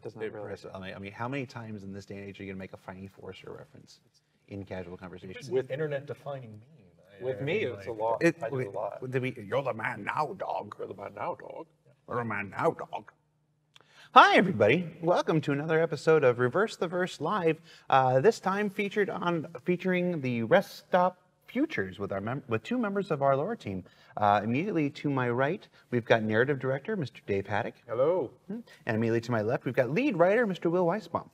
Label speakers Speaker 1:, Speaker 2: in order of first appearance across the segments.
Speaker 1: It doesn't
Speaker 2: Dave
Speaker 1: really.
Speaker 2: Chris, I mean, I mean, how many times in this day and age are you going to make a Finding Forrester reference in casual conversation?
Speaker 3: with internet defining meme.
Speaker 1: With me, it's a
Speaker 3: like,
Speaker 1: lot.
Speaker 2: It-
Speaker 1: I do a lot.
Speaker 2: we- you're the man now, dog.
Speaker 3: You're the man now, dog.
Speaker 2: You're the man now, dog. Hi, everybody. Welcome to another episode of Reverse the Verse Live. Uh, this time featured on featuring the Rest Stop Futures with our mem- with two members of our lore team. Uh, immediately to my right, we've got narrative director Mr. Dave Haddock,
Speaker 3: Hello.
Speaker 2: and immediately to my left, we've got lead writer Mr. Will Weissbaum.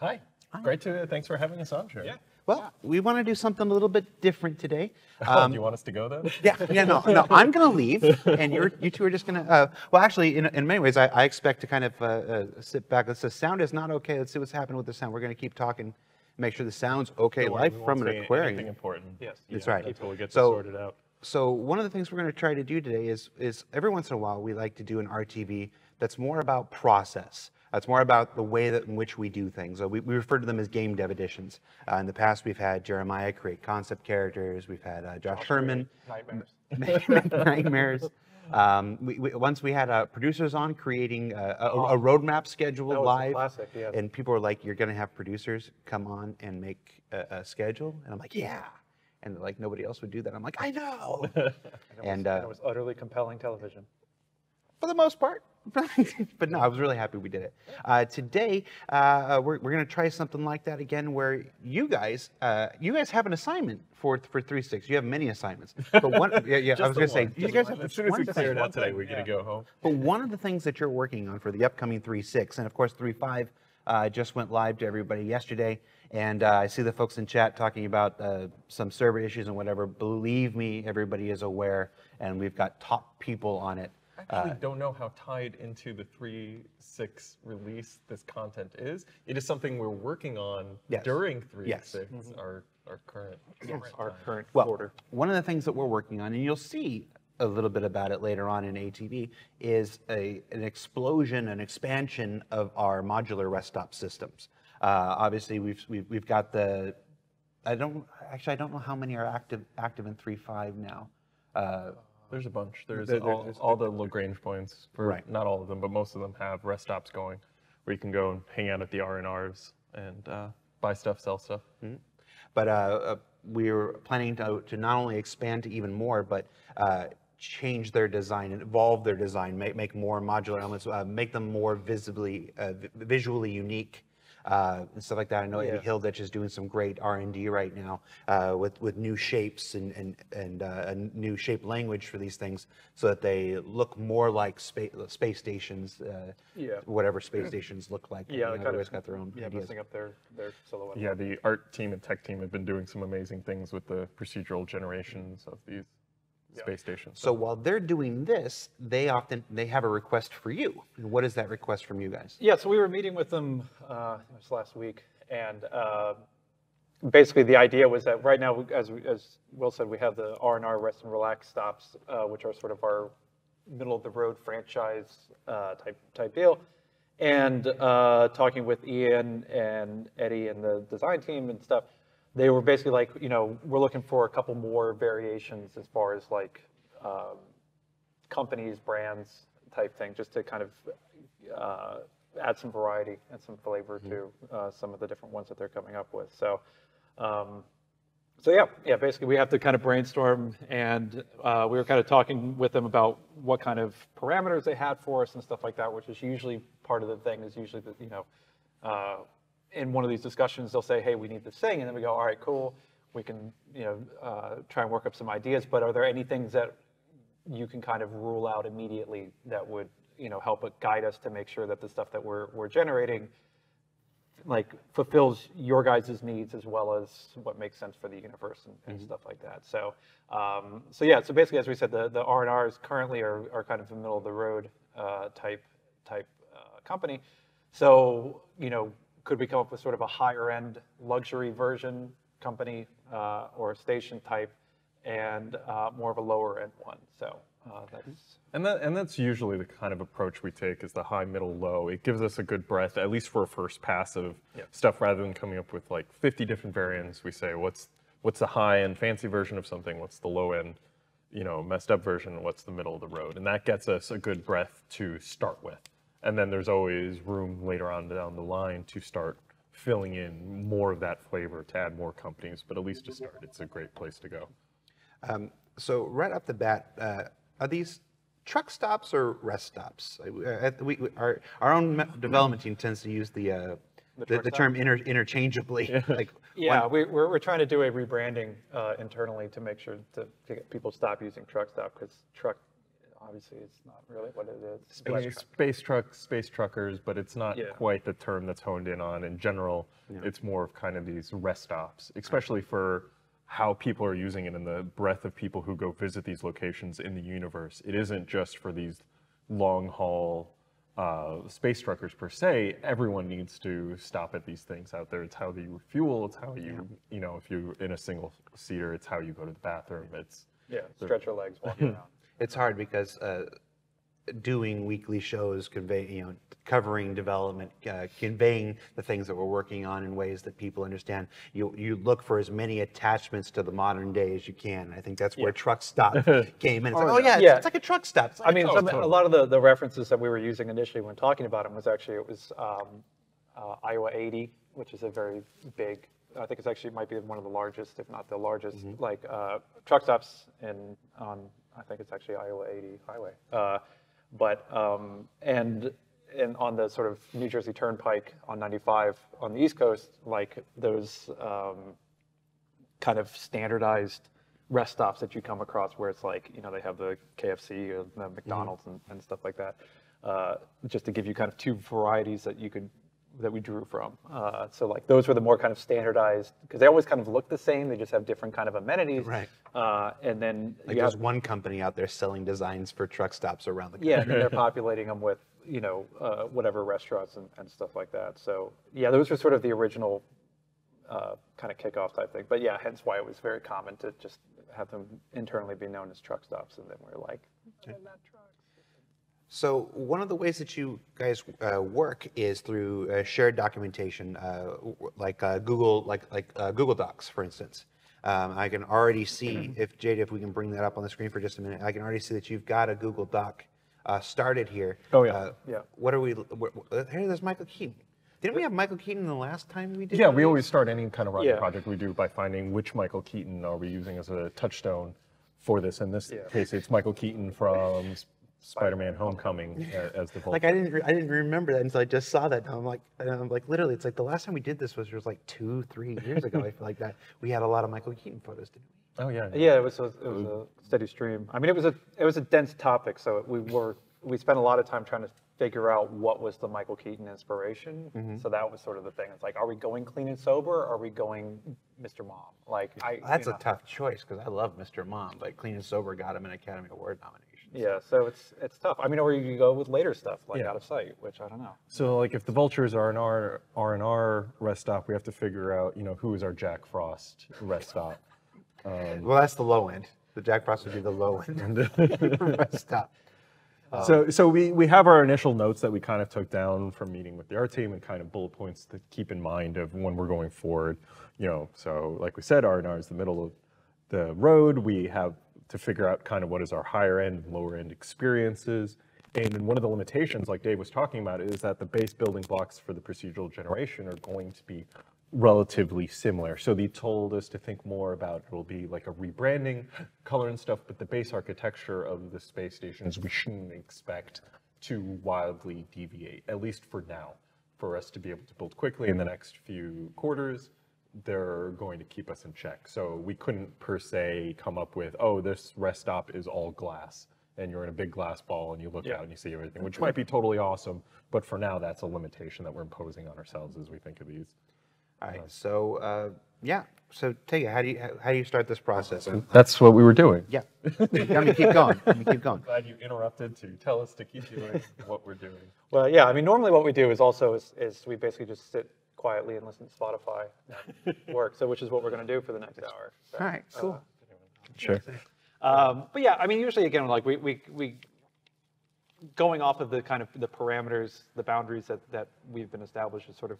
Speaker 3: Hi. Great to. Thanks for having us on, Sure. Yeah.
Speaker 2: Well, we want to do something a little bit different today.
Speaker 3: do you want us to go then?
Speaker 2: Yeah, yeah, no, no. I'm going to leave, and you're, you two are just going to. Uh, well, actually, in, in many ways, I, I expect to kind of uh, uh, sit back. Let's say sound is not okay. Let's see what's happening with the sound. We're going to keep talking, make sure the sound's okay
Speaker 3: Don't worry,
Speaker 2: live from
Speaker 3: say
Speaker 2: an
Speaker 3: Anything
Speaker 2: aquarium.
Speaker 3: important.
Speaker 1: Yes.
Speaker 2: That's
Speaker 3: Yeah,
Speaker 2: right.
Speaker 3: Until we get
Speaker 2: So-
Speaker 3: this sorted out.
Speaker 2: So one of the things we're going to try to do today is is every once in a while we like to do an RTV that's more about process. That's more about the way that in which we do things. So we, we refer to them as game dev editions. Uh, in the past, we've had Jeremiah create concept characters. We've had uh, Josh Herman
Speaker 1: Nightmares.
Speaker 2: nightmares. Um, we, we, once we had uh, producers on creating uh, a, a roadmap schedule
Speaker 1: a
Speaker 2: live,
Speaker 1: classic, yes.
Speaker 2: and people were like, "You're going to have producers come on and make a, a schedule," and I'm like, "Yeah," and like nobody else would do that. I'm like, "I know,"
Speaker 1: And it was,
Speaker 2: uh,
Speaker 1: and it was utterly compelling television.
Speaker 2: for the most part. but no, I was really happy we did it. Uh, today, uh, we're, we're going to try something like that again, where you guys, uh, you guys have an assignment for for three six. You have many assignments, but one, yeah, yeah I was going to say, you guys have
Speaker 3: as soon as we clear it out today, we're gonna go home.
Speaker 2: But one of the things that you're working on for the upcoming three six, and of course 3.5 uh, just went live to everybody yesterday, and uh, I see the folks in chat talking about uh, some server issues and whatever. Believe me, everybody is aware, and we've got top people on it.
Speaker 3: I actually, don't know how tied into the three six release this content is. It is something we're working on
Speaker 2: Yes.
Speaker 3: during three
Speaker 2: Yes.
Speaker 3: six, our our current.
Speaker 1: Yes, our
Speaker 3: time.
Speaker 1: current
Speaker 2: Well,
Speaker 1: quarter.
Speaker 2: one of the things that we're working on, and you'll see a little bit about it later on in ATV, is a, an explosion, an expansion of our modular rest stop systems. Uh, obviously, we've, we've, we've got the, I don't, actually, I don't know how many are active, active in 3.5 now. Uh,
Speaker 3: There's a bunch. There's
Speaker 2: There- there-
Speaker 3: all,
Speaker 2: there's-
Speaker 3: all the Lagrange points. For,
Speaker 2: Right.
Speaker 3: Not all of them, but most of them have rest stops going, where you can go and hang out at the R and R's and uh, buy stuff, sell stuff.
Speaker 2: But uh, uh, we're planning to, to not only expand to even more, but uh, change their design and evolve their design, make, make more modular elements, uh, make them more visibly, uh, vi- visually unique. Uh, and stuff like that. I know Eddie
Speaker 1: Yeah.
Speaker 2: Hilditch is doing some great R and D right now uh, with with new shapes and and and uh, a new shape language for these things, so that they look more like space space stations. Uh,
Speaker 1: Yeah.
Speaker 2: Whatever space stations look like.
Speaker 1: Yeah,
Speaker 2: You know,
Speaker 1: kind
Speaker 2: everybody's
Speaker 1: of.
Speaker 2: got their own
Speaker 1: Yeah,
Speaker 2: ideas.
Speaker 1: messing up their their silhouette.
Speaker 3: Yeah, the art team and tech team have been doing some amazing things with the procedural generations of these space station.
Speaker 2: So while they're doing this, they often they have a request for you. And what is that request from you guys?
Speaker 1: Yeah, so we were meeting with them uh, it last week, and uh, basically the idea was that right now, as as Will said, we have the R and R rest and relax stops, uh, which are sort of our middle of the road franchise uh, type type deal. And uh, talking with Ian and Eddie and the design team and stuff, they were basically like, you know, we're looking for a couple more variations as far as like um, companies, brands type thing, just to kind of uh, add some variety and some flavor to uh, some of the different ones that they're coming up with. So, um, so yeah, yeah. Basically, we have to kind of brainstorm, and uh, we were kind of talking with them about what kind of parameters they had for us and stuff like that, which is usually part of the thing. Is usually that you know, uh, in one of these discussions, they'll say, "Hey, we need this thing," and then we go, "All right, cool. We can you know uh, try and work up some ideas." But are there any things that you can kind of rule out immediately that would you know help guide us to make sure that the stuff that we're we're generating like fulfills your guys' needs as well as what makes sense for the universe and, and stuff like that. So, um, so yeah. So basically, as we said, the the R and R's currently are, are kind of a middle of the road uh, type type uh, company. So you know, could we come up with sort of a higher end luxury version company uh, or station type, and uh, more of a lower end one? So uh, that's
Speaker 3: And that and that's usually the kind of approach we take is the high, middle, low. It gives us a good breadth, at least for a first pass of
Speaker 1: Yep.
Speaker 3: stuff, rather than coming up with like 50 different variants. We say what's what's the high end fancy version of something, what's the low end, you know, messed up version, what's the middle of the road, and that gets us a good breadth to start with. And then there's always room later on down the line to start filling in more of that flavor to add more companies. But at least to start, it's a great place to go.
Speaker 2: Um, so right off the bat, uh, are these truck stops or rest stops? Uh, uh, we, we- our, our own development team tends to use the, uh, the,
Speaker 1: truck
Speaker 2: the term inter, interchangeably. like
Speaker 1: Yeah,
Speaker 2: one-
Speaker 1: we, we're, we're trying to do a rebranding uh, internally to make sure to, to get people stop using truck stop because truck, obviously, it's not really what it is.
Speaker 3: I mean, space trucks, space truckers, but it's not
Speaker 1: Yeah.
Speaker 3: quite the term that's honed in on. In general, it's more of kind of these rest stops, especially for how people are using it and the breadth of people who go visit these locations in the universe. It isn't just for these long haul uh, space truckers per se. Everyone needs to stop at these things out there. It's how you refuel. It's how you, you know, if you're in a single seater, it's how you go to the bathroom. It's
Speaker 1: Yeah, stretch your legs walking around.
Speaker 2: It's hard because uh, doing weekly shows, convey, you know, covering development, uh, conveying the things that we're working on in ways that people understand. You you look for as many attachments to the modern day as you can. I think that's where truck stop came in. It's like, oh yeah, it's,
Speaker 1: Yeah.
Speaker 2: it's like a truck stop. It's
Speaker 1: I mean,
Speaker 3: Oh,
Speaker 1: some,
Speaker 3: totally.
Speaker 1: a lot of the, the references that we were using initially when talking about them was actually, it was um, uh, Iowa 80, which is a very big, I think it's actually might be one of the largest, if not the largest, like uh, truck stops in, on, I think it's actually Iowa 80 highway. Uh, But, um, and, and on the sort of New Jersey Turnpike on 95 on the East Coast, like those um, kind of standardized rest stops that you come across where it's like, you know, they have the KFC or the McDonald's and, and stuff like that. Uh, just to give you kind of two varieties that you could, that we drew from. Uh, so like those were the more kind of standardized, because they always kind of look the same, they just have different kind of amenities.
Speaker 2: Right.
Speaker 1: Uh, and then
Speaker 2: like there's
Speaker 1: have,
Speaker 2: one company out there selling designs for truck stops around the country.
Speaker 1: yeah, and they're populating them with, you know, uh, whatever restaurants and, and stuff like that. So yeah, those were sort of the original uh, kind of kickoff type thing. But yeah, hence why it was very common to just have them internally be known as truck stops. And then we're like, "They're not trucks."
Speaker 2: So one of the ways that you guys uh, work is through uh, shared documentation, uh, like uh, Google, like like uh, Google Docs, for instance. Um, I can already see if Jade, if we can bring that up on the screen for just a minute, I can already see that you've got a Google Doc uh, started here.
Speaker 3: Oh, yeah.
Speaker 2: Uh,
Speaker 1: Yeah.
Speaker 2: What are we? What, what, here, there's Michael Keaton. Didn't we have Michael Keaton the last time we did?
Speaker 3: Yeah, we always start any kind of writing
Speaker 1: Yeah.
Speaker 3: project we do by finding which Michael Keaton are we using as a touchstone for this. In this
Speaker 1: Yeah.
Speaker 3: case, it's Michael Keaton from Spider-Man: Homecoming uh, as the
Speaker 2: Like I didn't, re- I didn't remember that until I just saw that. And I'm like, and I'm like, literally, it's like the last time we did this was just like two, three years ago. I feel like that we had a lot of Michael Keaton photos, didn't we?
Speaker 3: Oh yeah.
Speaker 1: Yeah, it was a, it was a steady stream. I mean, it was a it was a dense topic, so we were we spent a lot of time trying to figure out what was the Michael Keaton inspiration. So that was sort of the thing. It's like, are we going clean and sober? Or are we going Mr. Mom? Like, I
Speaker 2: That's
Speaker 1: you
Speaker 2: a
Speaker 1: know.
Speaker 2: tough choice because I love Mr. Mom, but Clean and Sober got him an Academy Award nomination.
Speaker 1: Yeah, so it's it's tough. I mean, or you go with later stuff like
Speaker 3: Yeah.
Speaker 1: Out of Sight, which I don't know.
Speaker 3: So like if the vultures are in our R and R rest stop, we have to figure out you know who is our Jack Frost rest stop.
Speaker 2: Um, well, that's the low end. The Jack Frost would be the low end. Rest stop.
Speaker 3: so so we we have our initial notes that we kind of took down from meeting with the art team and kind of bullet points to keep in mind of when we're going forward. You know, so like we said, R and R is the middle of the road. We have to figure out kind of what is our higher end and lower end experiences. And then one of the limitations, like Dave was talking about, is that the base building blocks for the procedural generation are going to be relatively similar. So they told us to think more about it will be like a rebranding, color and stuff, but the base architecture of the space stations we shouldn't expect to wildly deviate, at least for now. For us to be able to build quickly in the next few quarters, they're going to keep us in check. So we couldn't per se come up with, oh, this rest stop is all glass. And you're in a big glass ball and you look out and you see everything, which might be totally awesome. But for now, that's a limitation that we're imposing on ourselves as we think of these.
Speaker 2: All right. So, uh, yeah. So, Tega, how do you how, how do you start this process? And-
Speaker 3: That's what we were doing.
Speaker 2: yeah. Let me keep going. Let me keep going.
Speaker 3: Glad you interrupted to tell us to keep doing what we're doing.
Speaker 1: Well, yeah, I mean, normally what we do is also is, is we basically just sit quietly and listen to Spotify work. So, which is what we're going to do for the next hour. So,
Speaker 2: All right. Cool.
Speaker 3: Sure.
Speaker 1: Um, but yeah, I mean, usually again, like we, we, we, going off of the kind of the parameters, the boundaries that, that we've been established is sort of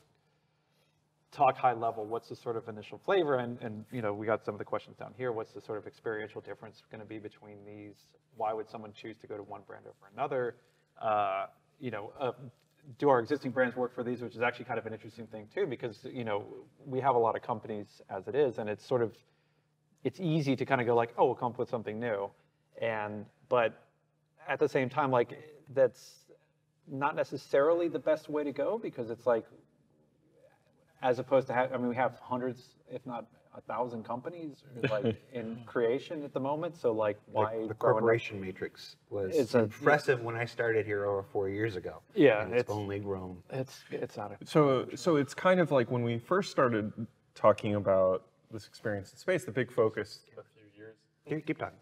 Speaker 1: talk high level, what's the sort of initial flavor? And, and, you know, we got some of the questions down here. What's the sort of experiential difference going to be between these? Why would someone choose to go to one brand over another? Uh, you know, uh, do our existing brands work for these, which is actually kind of an interesting thing too, because, you know, we have a lot of companies as it is, and it's sort of, it's easy to kind of go like, oh, we'll come up with something new. And, but at the same time, like, that's not necessarily the best way to go because it's like, as opposed to have, I mean, we have hundreds, if not a thousand companies like in creation at the moment. So like, why?
Speaker 2: The, the corporation matrix was
Speaker 1: It's a-
Speaker 2: impressive when I started here over four years ago.
Speaker 1: Yeah,
Speaker 2: and it's,
Speaker 1: it's-
Speaker 2: only grown.
Speaker 1: It's it's not a
Speaker 3: So, so it's kind of like when we first started talking about this experience in space, the big focus a few years
Speaker 2: Keep, keep talking.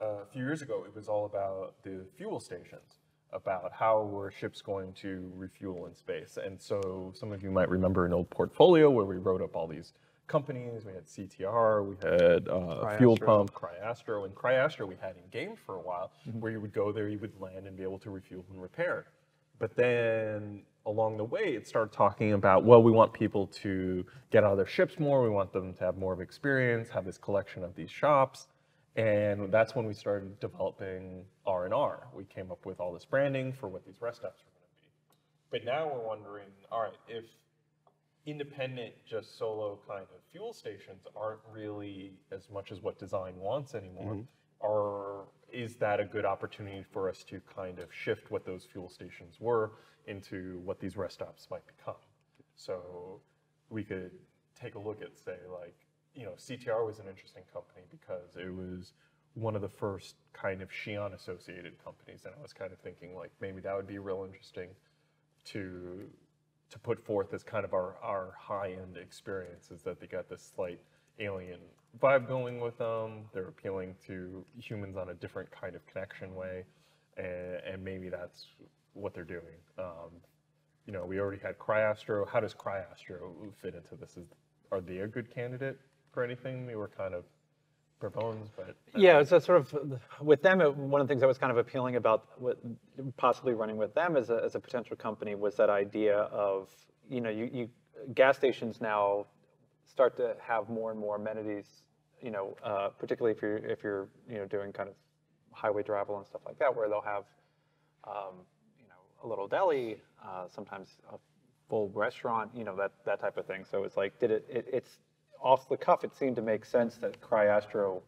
Speaker 3: a few years ago, it was all about the fuel stations, about how were ships going to refuel in space. And so some of you might remember an old portfolio where we wrote up all these companies. We had CTR, we had uh, Fuel Pump, Cryastro, and Cryastro we had in game for a while, where you would go there, you would land and be able to refuel and repair. But then along the way, it started talking about, well, we want people to get out of their ships more. We want them to have more of experience, have this collection of these shops. And that's when we started developing R&R. We came up with all this branding for what these rest stops were going to be. But now we're wondering, all right, if independent, just solo kind of fuel stations aren't really as much as what design wants anymore, mm-hmm. or is that a good opportunity for us to kind of shift what those fuel stations were into what these rest stops might become? So we could take a look at, say, like, you know, CTR was an interesting company because it was one of the first kind of Xi'an associated companies. And I was kind of thinking, like, maybe that would be real interesting to to put forth as kind of our, our high-end experience is that they got this slight alien vibe going with them. They're appealing to humans on a different kind of connection way, and, and maybe that's what they're doing. Um, you know, we already had Cryastro. How does Cryastro fit into this? Is, are they a good candidate for anything? They were kind of bones, but
Speaker 1: Yeah, so sort of with them. It, one of the things that was kind of appealing about possibly running with them as a, as a potential company was that idea of you know you, you gas stations now start to have more and more amenities. You know, uh, particularly if you're if you're you know doing kind of highway travel and stuff like that, where they'll have um, you know a little deli, uh, sometimes a full restaurant, you know that that type of thing. So it's like, did it, it? It's off the cuff. It seemed to make sense that Cryastro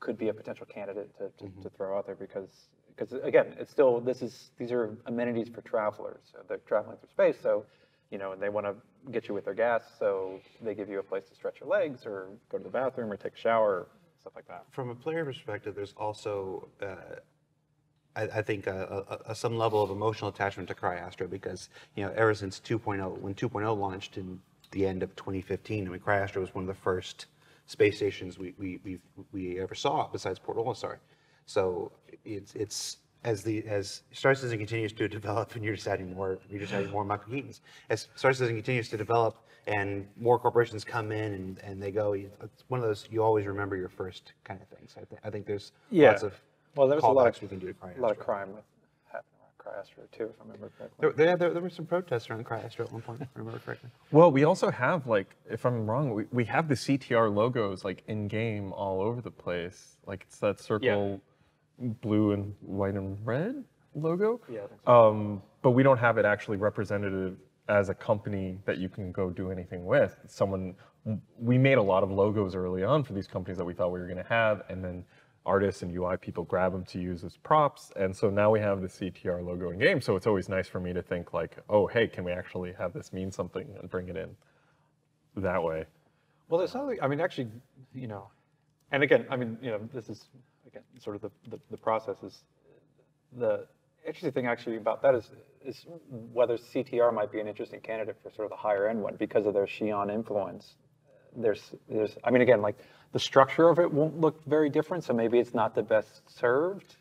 Speaker 1: could be a potential candidate to, to, mm-hmm. to throw out there because because again, it's still this is these are amenities for travelers. So they're traveling through space, so you know, and they want to get you with their gas, so they give you a place to stretch your legs or go to the bathroom or take a shower, stuff like that.
Speaker 2: From a player perspective, there's also, uh, I, I think, a, a, a, some level of emotional attachment to Cryastro because, you know, ever since 2.0, when 2.0 launched in the end of 2015, I mean, Cryastro was one of the first space stations we, we, we, we ever saw besides Port Olisar. So it's, it's, as the as Star Citizen continues to develop, and you're just adding more, you're just adding more Michael Keatons. As Star Citizen continues to develop, and more corporations come in and, and they go, it's one of those you always remember your first kind of things. I, th- I think there's
Speaker 1: Yeah.
Speaker 2: lots of
Speaker 1: Well, there's a lot of,
Speaker 2: we can do to Cryastro.
Speaker 1: a lot of crime with happening around Cryastro too, if I remember correctly.
Speaker 2: There, there, there, there were some protests around Cryastro at one point, if I remember correctly.
Speaker 3: Well, we also have like, if I'm wrong, we, we have the CTR logos like in game all over the place. Like it's that circle, blue and white and red logo.
Speaker 1: Yeah, I think so.
Speaker 3: Um, but we don't have it actually representative as a company that you can go do anything with. Someone, we made a lot of logos early on for these companies that we thought we were going to have, and then artists and UI people grab them to use as props. And so now we have the CTR logo in game. So it's always nice for me to think like, oh, hey, can we actually have this mean something and bring it in that way?
Speaker 1: Well, there's something, I mean, actually, you know, and again, I mean, you know, this is, again, sort of the, the, the process is, the interesting thing actually about that is, is whether CTR might be an interesting candidate for sort of the higher end one because of their Xi'an influence. There's, there's, I mean, again, like the structure of it won't look very different, so maybe it's not the best served.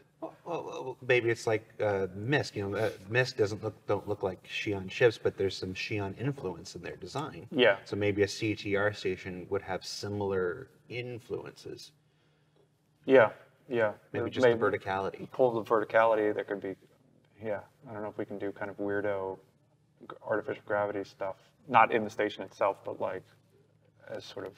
Speaker 2: Well, maybe it's like uh, MISC. You know, uh, MISC doesn't look don't look like Xi'an ships, but there's some Xi'an influence in their design.
Speaker 1: Yeah.
Speaker 2: So maybe a CTR station would have similar influences.
Speaker 1: Yeah, yeah.
Speaker 2: Maybe just the verticality.
Speaker 1: pull the verticality, there could be, yeah, I don't know if we can do kind of weirdo artificial gravity stuff, not in the station itself, but like as sort of,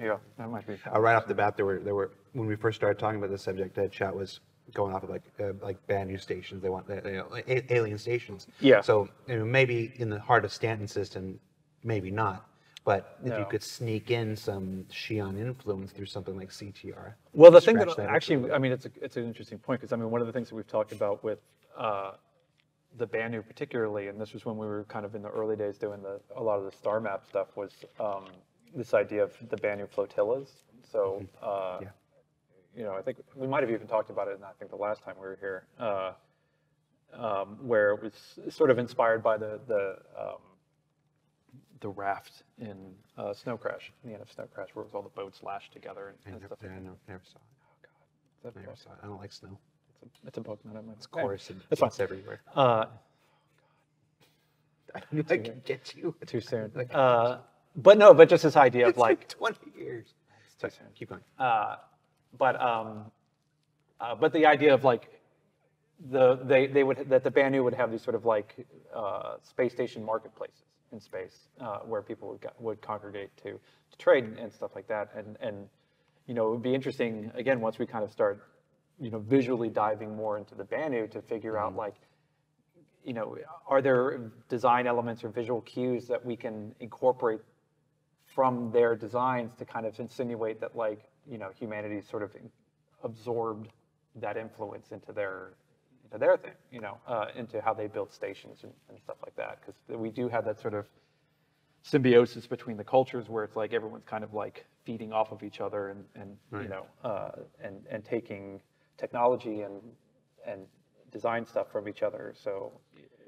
Speaker 1: yeah, that might be.
Speaker 2: Uh, right off the bat, there were there were when we first started talking about this subject, uh, chat was going off of like uh, like Banu stations. They want you know, a- alien stations.
Speaker 1: Yeah.
Speaker 2: So you know, maybe in the heart of Stanton system, maybe not. But if you could sneak in some Xi'an influence through something like CTR.
Speaker 1: Well, the thing that
Speaker 2: that
Speaker 1: actually, I mean, it's a, it's an interesting point because I mean, one of the things that we've talked about with uh, the Banu particularly, and this was when we were kind of in the early days doing the a lot of the star map stuff, was um, this idea of the Banu flotillas. So, uh,
Speaker 2: Yeah.
Speaker 1: you know, I think we might have even talked about it, and I think the last time we were here, uh, um, where it was sort of inspired by the the um, the raft in uh, Snow Crash, the end of Snow Crash, where it was all the boats lashed together and, and
Speaker 2: never,
Speaker 1: stuff. like
Speaker 2: I never, never saw it.
Speaker 1: Oh That
Speaker 2: Never
Speaker 1: book.
Speaker 2: saw it. I don't like snow.
Speaker 1: It's a, it's a book, not a movie.
Speaker 2: Of course, it,
Speaker 1: that's fine.
Speaker 2: it's everywhere.
Speaker 1: Uh,
Speaker 2: I knew I could get you.
Speaker 1: too soon. Uh, but no, but just this idea of
Speaker 2: like
Speaker 1: like,
Speaker 2: 20 years. Sorry,
Speaker 1: soon.
Speaker 2: keep going.
Speaker 1: uh, but um, uh, but the idea of like the they they would that the Banu would have these sort of like uh, space station marketplaces in space uh, where people would go- would congregate to to trade and, and stuff like that, and and you know it would be interesting again once we kind of start you know visually diving more into the Banu to figure out like you know, are there design elements or visual cues that we can incorporate from their designs to kind of insinuate that like, you know, humanity sort of absorbed that influence into their, into their thing, you know, uh, into how they build stations and, and stuff like that. Because we do have that sort of symbiosis between the cultures where it's like everyone's kind of like feeding off of each other and, and you know, uh, and, and taking technology and, and design stuff from each other. So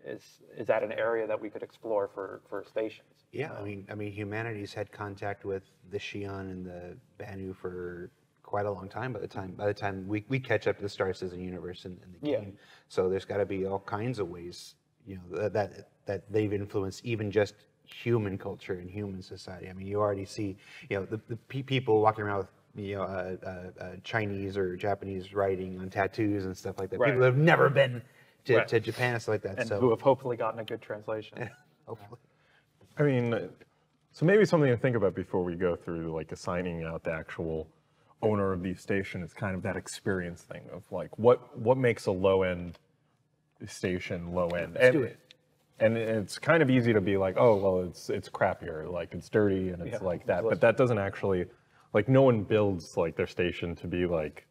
Speaker 1: is, is that an area that we could explore for, for stations?
Speaker 2: Yeah, I mean, I mean, humanity's had contact with the Xi'an and the Banu for quite a long time. By the time, by the time we, we catch up to the Star Citizen universe in, in the
Speaker 1: Yeah.
Speaker 2: game, so there's got to be all kinds of ways, you know, that, that that they've influenced even just human culture and human society. I mean, you already see, you know, the, the pe- people walking around with. You know, uh, uh, uh, Chinese or Japanese writing on tattoos and stuff like that.
Speaker 1: Right.
Speaker 2: People that have never been to,
Speaker 1: Right.
Speaker 2: to Japan and stuff like that.
Speaker 1: And
Speaker 2: so
Speaker 1: who have hopefully gotten a good translation.
Speaker 2: hopefully,
Speaker 3: I mean, so maybe something to think about before we go through like assigning out the actual owner of the station is kind of that experience thing of like what what makes a low end station low end. and,
Speaker 2: do it.
Speaker 3: And it's kind of easy to be like, oh well, it's it's crappier, like it's dirty and it's
Speaker 1: Yeah,
Speaker 3: like that. But that doesn't actually, like, no one builds like their station to be like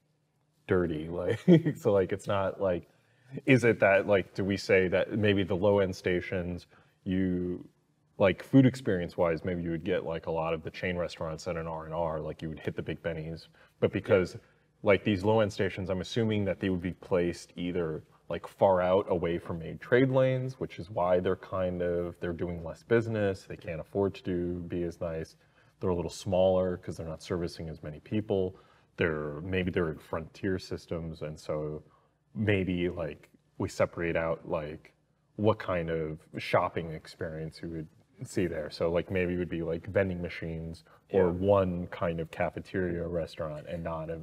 Speaker 3: dirty. Like, so like it's not like, is it that like do we say that maybe the low end stations you like food experience wise maybe you would get like a lot of the chain restaurants at an r&r like you would hit the Big Benny's. But because like these low end stations i'm assuming that they would be placed either like far out away from main trade lanes which is why they're kind of they're doing less business. They can't afford to do be as nice. They're a little smaller because they're not servicing as many people. They're maybe they're in frontier systems and so maybe like we separate out like what kind of shopping experience you would see there. So like maybe it would be like vending machines or
Speaker 1: Yeah.
Speaker 3: one kind of cafeteria restaurant and not a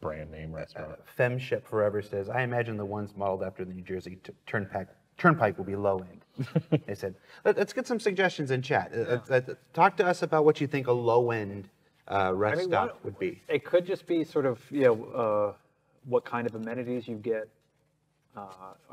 Speaker 3: brand name restaurant.
Speaker 2: Femship Forever says, I imagine the ones modeled after the New Jersey t- Turnpike, Turnpike will be low end. they said, Let, us get some suggestions in chat. Uh, uh, uh, talk to us about what you think a low end uh, rest
Speaker 1: mean,
Speaker 2: stop
Speaker 1: what-
Speaker 2: would be.
Speaker 1: It could just be sort of, you know, uh, what kind of amenities you get uh,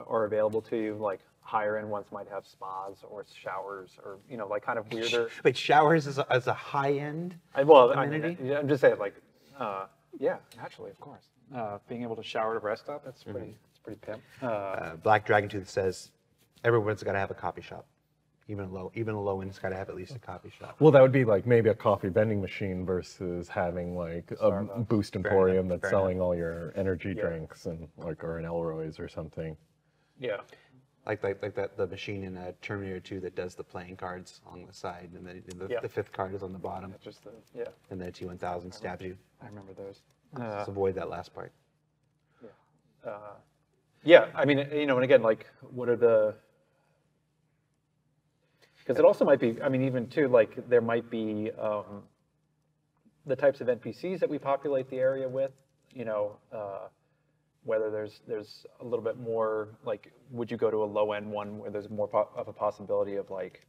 Speaker 1: are available to you, like higher end ones might have spas or showers or, you know, like kind of weirder.
Speaker 2: Wait, showers as a, as a high end?
Speaker 1: I, well, I mean,
Speaker 2: Amenity?
Speaker 1: yeah, I'm just saying, like, uh, yeah, naturally, of course. Uh, being able to shower at a rest stop, that's pretty, that's pretty pimp. Uh,
Speaker 2: Uh, Black Dragon Tooth says, everyone's got to have a coffee shop. Even a low, even a low end's got to have at least a coffee shop.
Speaker 3: Well, that would be like maybe a coffee vending machine versus having like a
Speaker 1: Starbucks.
Speaker 3: Boost Emporium that's
Speaker 2: fair
Speaker 3: selling all your energy
Speaker 1: Yeah.
Speaker 3: drinks and like or an Elroy's or something.
Speaker 1: yeah.
Speaker 2: Like like like that the machine in uh, Terminator 2 that does the playing cards on the side, and then the,
Speaker 1: Yeah.
Speaker 2: the fifth card is on the bottom,
Speaker 1: Just the, yeah,
Speaker 2: and then T1000 stabs you.
Speaker 1: I remember those. Uh,
Speaker 2: Let's avoid that last part.
Speaker 1: Yeah, I mean, you know, and again, like, what are the? Because it also might be, I mean, even too, like, there might be um, the types of NPCs that we populate the area with. You know, uh, whether there's there's a little bit more like would you go to a low end one where there's more po- of a possibility of like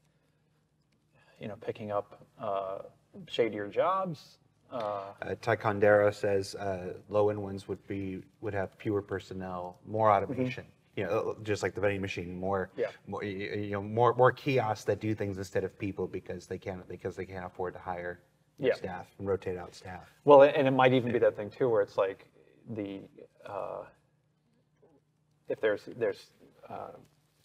Speaker 1: you know picking up uh, shadier jobs uh,
Speaker 2: Uh, says uh, low-end ones would be would have fewer personnel, more automation. You know, just like the vending machine, more,
Speaker 1: Yeah.
Speaker 2: more you know, more more kiosks that do things instead of people because they can't because they can't afford to hire
Speaker 1: Yeah.
Speaker 2: staff and rotate out staff.
Speaker 1: Well, and it might even be that thing too, where it's like the, uh, if there's, there's uh,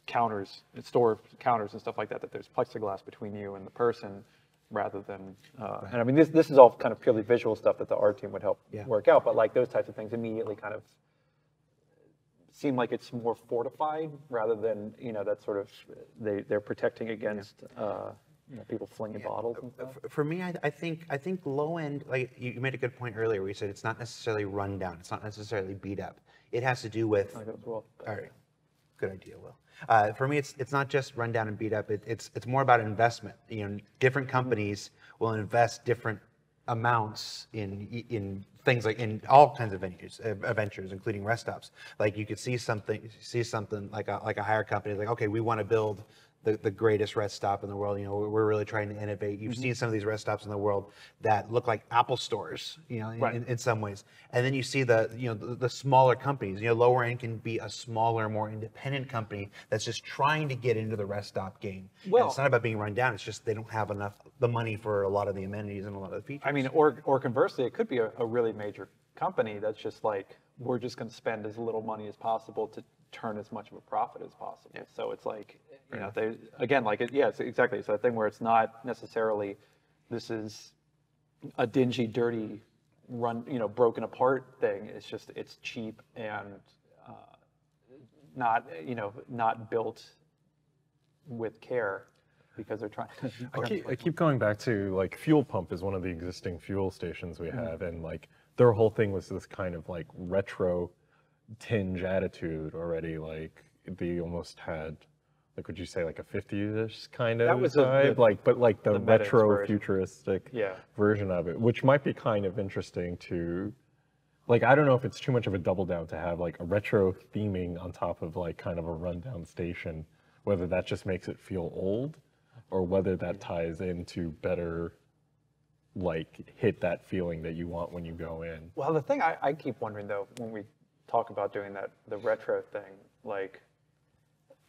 Speaker 1: counters, store counters and stuff like that, that there's plexiglass between you and the person rather than, uh, and I mean, this, this is all kind of purely visual stuff that the art team would help
Speaker 2: Yeah.
Speaker 1: work out, but like those types of things immediately kind of seem like it's more fortified rather than, you know, that sort of, they, they're protecting against, uh, you know, people flinging bottles and stuff.
Speaker 2: For me, I, I think I think low end, like you you made a good point earlier, where you said it's not necessarily run down, it's not necessarily beat up. It has to do with
Speaker 1: I think as well.
Speaker 2: All right, good idea, Will. Uh, for me, it's it's not just run down and beat up. It, it's it's more about investment. You know, different companies will invest different amounts in in things like in all kinds of venues, uh, ventures, including rest stops. Like you could see something, see something like a like a higher company, like okay, we want to build the, the greatest rest stop in the world. You know, we're, really trying to innovate. You've mm-hmm. seen some of these rest stops in the world that look like Apple stores, you know, in,
Speaker 1: Right.
Speaker 2: in, in some ways. And then you see the, you know, the, the smaller companies, you know, lower end can be a smaller, more independent company that's just trying to get into the rest stop game. And
Speaker 1: Well-
Speaker 2: it's not about being run down. It's just they don't have enough, the money for a lot of the amenities and a lot of the features.
Speaker 1: I mean, or, or conversely, it could be a, a really major company that's just like, we're just going to spend as little money as possible to turn as much of a profit as possible. So it's like, you know, they, again, like, it, yeah, it's exactly. It's that thing where it's not necessarily, this is a dingy, dirty, run, you know, broken apart thing. It's just, it's cheap and uh, not, you know, not built with care because they're trying to.
Speaker 3: I keep, I keep going back to like Fuel Pump is one of the existing fuel stations we have, and like their whole thing was this kind of like retro tinge attitude already. Like they almost had, like, would you say like a 50s kind of
Speaker 1: That was a- the-
Speaker 3: vibe? like, but like the,
Speaker 1: the
Speaker 3: retro futuristic
Speaker 1: Yeah.
Speaker 3: version of it, which might be kind of interesting to. Like I don't know if it's too much of a double down to have like a retro theming on top of like kind of a rundown station, whether that just makes it feel old, or whether that ties into better, like hit that feeling that you want when you go in.
Speaker 1: Well, the thing I, I keep wondering though, when we talk about doing that, the retro thing, like,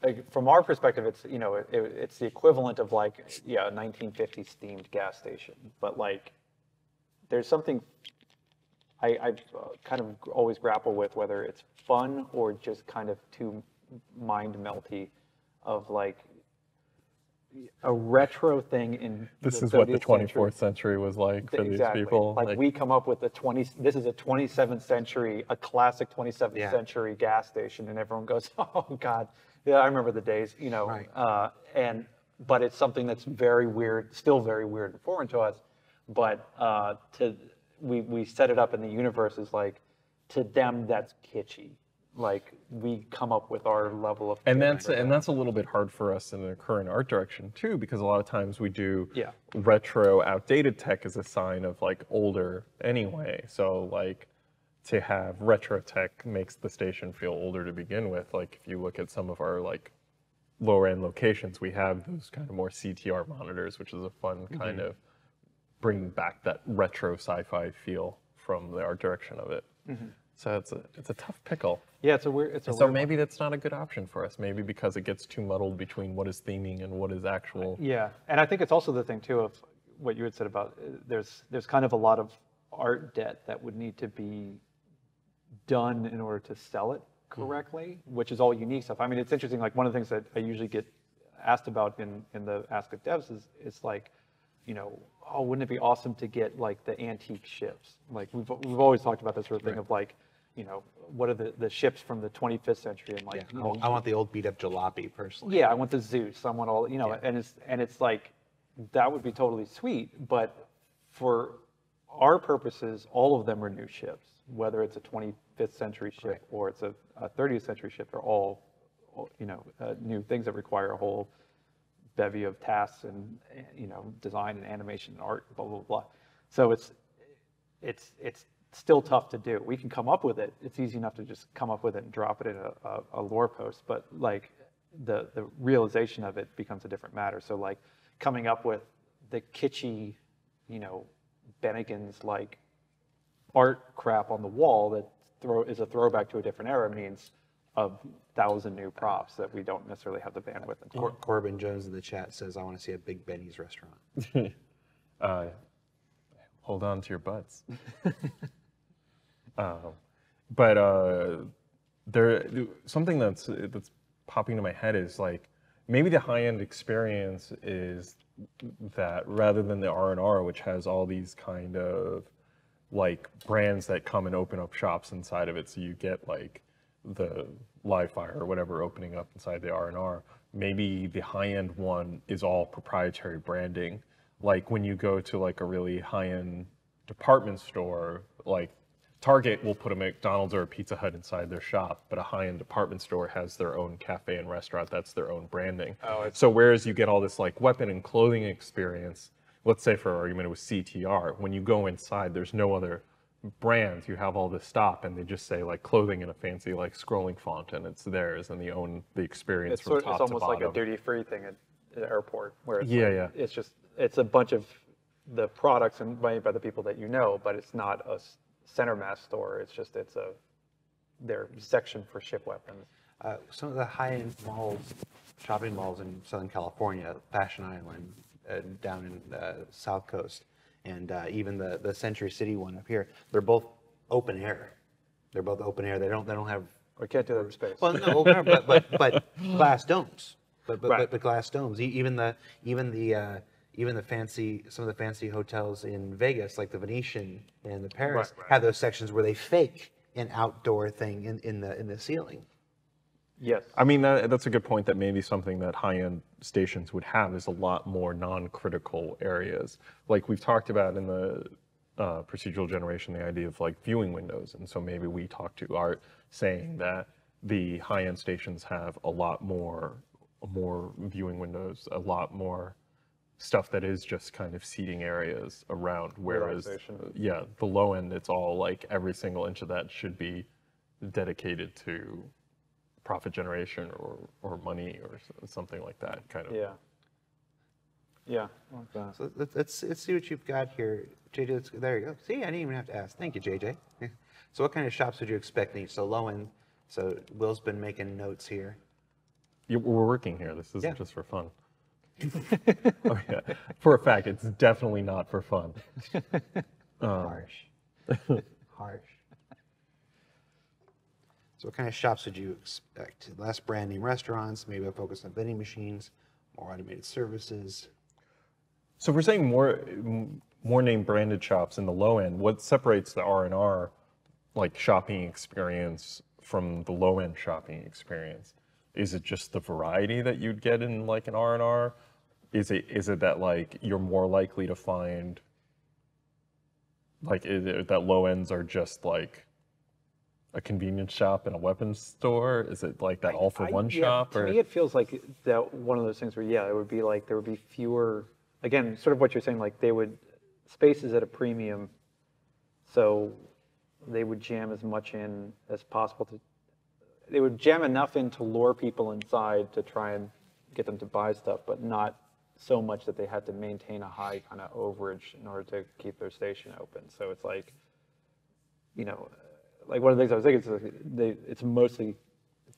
Speaker 1: like from our perspective, it's you know it, it's the equivalent of like yeah, a 1950s themed gas station, but like, there's something I I uh, kind of always grapple with whether it's fun or just kind of too mind melty, of like a retro thing in
Speaker 3: This
Speaker 1: the
Speaker 3: is what the
Speaker 1: 30th century.
Speaker 3: 24th century was like for
Speaker 1: Exactly.
Speaker 3: these people.
Speaker 1: Like, we come up with a 20, this is a 27th century, a classic 27th
Speaker 2: Yeah.
Speaker 1: century gas station, and everyone goes, oh God, yeah, I remember the days, you know.
Speaker 2: Right.
Speaker 1: Uh, and but it's something that's very weird, still very weird and foreign to us. But uh, to we we set it up in the universe is like to them that's kitschy. Like we come up with our level of
Speaker 3: and that's and that's a little bit hard for us in the current art direction too because a lot of times we do
Speaker 1: Yeah.
Speaker 3: retro outdated tech as a sign of like older anyway so like to have retro tech makes the station feel older to begin with like if you look at some of our like lower end locations we have those kind of more CRT monitors which is a fun mm-hmm. kind of bringing back that retro sci-fi feel from the art direction of it mm-hmm. so it's a it's a tough pickle
Speaker 1: yeah, it's a weird. It's a
Speaker 3: so
Speaker 1: weird
Speaker 3: maybe that's not a good option for us. Maybe because it gets too muddled between what is theming and what is actual.
Speaker 1: Uh, yeah, and I think it's also the thing too of what you had said about uh, there's there's kind of a lot of art debt that would need to be done in order to sell it mm-hmm. correctly, which is all unique stuff. I mean, it's interesting. Like one of the things that I usually get asked about in in the Ask of Devs is it's like, you know, oh, wouldn't it be awesome to get like the antique ships? Like we've we've always talked about this sort of thing of like, you know, what are the the ships from the 25th century and like,
Speaker 2: Yeah,
Speaker 1: you
Speaker 2: I
Speaker 1: oh,
Speaker 2: know, I want the old beat up jalopy personally.
Speaker 1: yeah, I want the Zeus. I want all, you know,
Speaker 2: Yeah.
Speaker 1: and it's and it's like that would be totally sweet, but for our purposes, all of them are new ships. Whether it's a 25th century ship
Speaker 2: Right.
Speaker 1: or it's a, a 30th century ship, they're all, you know, uh, new things that require a whole bevy of tasks and uh, you know design and animation and art, blah blah blah. So it's it's it's still tough to do. We can come up with it. It's easy enough to just come up with it and drop it in a, a, a lore post, but like the, the realization of it becomes a different matter. So like coming up with the kitschy, you know, Bennigan's like art crap on the wall that throw is a throwback to a different era means a thousand new props that we don't necessarily have the bandwidth and
Speaker 2: Cor- Corbin Jones in the chat says, "I want to see a Big Benny's restaurant."
Speaker 3: Uh, hold on to your butts. uh, but uh, there, something that's that's popping to my head is like maybe the high-end experience is that rather than the R and R, which has all these kind of like brands that come and open up shops inside of it, so you get like the live fire or whatever opening up inside the R and R. Maybe the high-end one is all proprietary branding. Like when you go to like a really high-end department store, like Target will put a McDonald's or a Pizza Hut inside their shop, but a high-end department store has their own cafe and restaurant. That's their own branding.
Speaker 1: Oh,
Speaker 3: so whereas you get all this like weapon and clothing experience, let's say for argument it was CTR, when you go inside, there's no other brands. You have all this stop, and they just say like clothing in a fancy like scrolling font, and it's theirs, and they own the experience
Speaker 1: it's
Speaker 3: from
Speaker 1: sort
Speaker 3: top
Speaker 1: it's almost
Speaker 3: to
Speaker 1: like a duty free thing at the airport where it's
Speaker 3: Yeah,
Speaker 1: like-
Speaker 3: yeah.
Speaker 1: it's just it's a bunch of the products and made by the people that you know but it's not a center mass store. It's just it's a their section for ship weapons.
Speaker 2: Uh, some of the high-end malls, shopping malls in Southern California, Fashion Island, down in uh, South Coast, and uh, even the the Century City one up here, they're both open air. They're both open air. They don't they don't have
Speaker 1: we can't do that in space
Speaker 2: well no open air, but but but glass domes. But but,
Speaker 1: Right.
Speaker 2: but, but glass domes. E- Even the even the uh, even the fancy some of the fancy hotels in Vegas, like the Venetian and the Paris,
Speaker 1: Right, right.
Speaker 2: have those sections where they fake an outdoor thing in, in the in the ceiling.
Speaker 1: yes
Speaker 3: I mean, that, that's a good point. That maybe something that high-end stations would have is a lot more non-critical areas. Like we've talked about in the uh, procedural generation, the idea of like viewing windows, and so maybe we talk to Art saying that the high-end stations have a lot more, more viewing windows, a lot more stuff that is just kind of seating areas around. Whereas, yeah, the low end, it's all like every single inch of that should be dedicated to profit generation or, or money or something like that kind of.
Speaker 1: yeah yeah like that.
Speaker 2: So let's, let's, let's see what you've got here. JJ, let's, there you go. See, I didn't even have to ask. Thank you, JJ. So what kind of shops would you expect in each? So low end, so Will's been making notes here.
Speaker 3: You- We're working here. This isn't
Speaker 2: Yeah.
Speaker 3: just for fun. oh, yeah. For a fact, it's definitely not for fun.
Speaker 2: Um, Harsh. Harsh. So what kind of shops would you expect? Less brand name restaurants, maybe a focus on vending machines, more automated services.
Speaker 3: So we're saying more more name branded shops in the low end, what separates the R and R like shopping experience from the low end shopping experience? Is it just the variety that you'd get in like an R and R? Is it is it that like you're more likely to find like that low ends are just like a convenience shop and a weapons store? Is it like that all for
Speaker 1: I-
Speaker 3: one
Speaker 1: yeah,
Speaker 3: shop?
Speaker 1: To
Speaker 3: or
Speaker 1: me, it feels like that one of those things where, yeah, it would be like there would be fewer. Again, sort of what you're saying, like they would space is at a premium, so they would jam as much in as possible to. They would jam enough in to lure people inside to try and get them to buy stuff, but not so much that they had to maintain a high kind of overage in order to keep their station open. So it's like, you know, like one of the things I was thinking is like they, it's mostly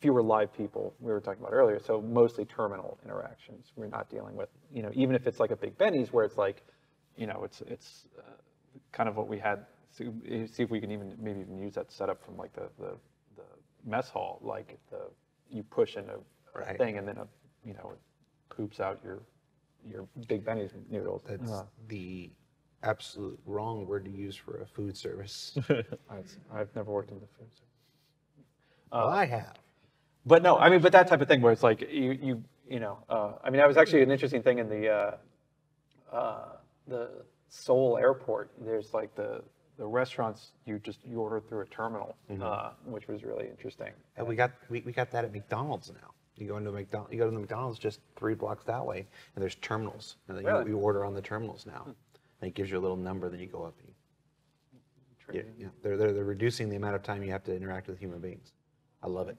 Speaker 1: fewer live people we were talking about earlier. So mostly terminal interactions. We're not dealing with, you know, even if it's like a Big Benny's where it's like, you know, it's it's uh, kind of what we had. See, see if we can even maybe even use that setup from like the the, the mess hall. Like the you push in a, a
Speaker 2: Right.
Speaker 1: thing and then a you know it poops out your your Big Benny's noodles.
Speaker 2: That's
Speaker 1: Uh,
Speaker 2: the absolute wrong word to use for a food service.
Speaker 1: I've, I've never worked in the food. service.
Speaker 2: well, I have.
Speaker 1: But no, I mean, but that type of thing where it's like you, you, you know, uh, I mean, that was actually an interesting thing in the, uh, uh, the Seoul airport. There's like the, the restaurants you just, you order through a terminal, uh, which was really interesting.
Speaker 2: And we got we, we got that at McDonald's now. You go into McDonald's, you go to the McDonald's just three blocks that way, and there's terminals, and then
Speaker 1: Really?
Speaker 2: you, you order on the terminals now. And it gives you a little number, then you go up. And you Yeah, yeah. They're, they're, they're reducing the amount of time you have to interact with human beings. I love it.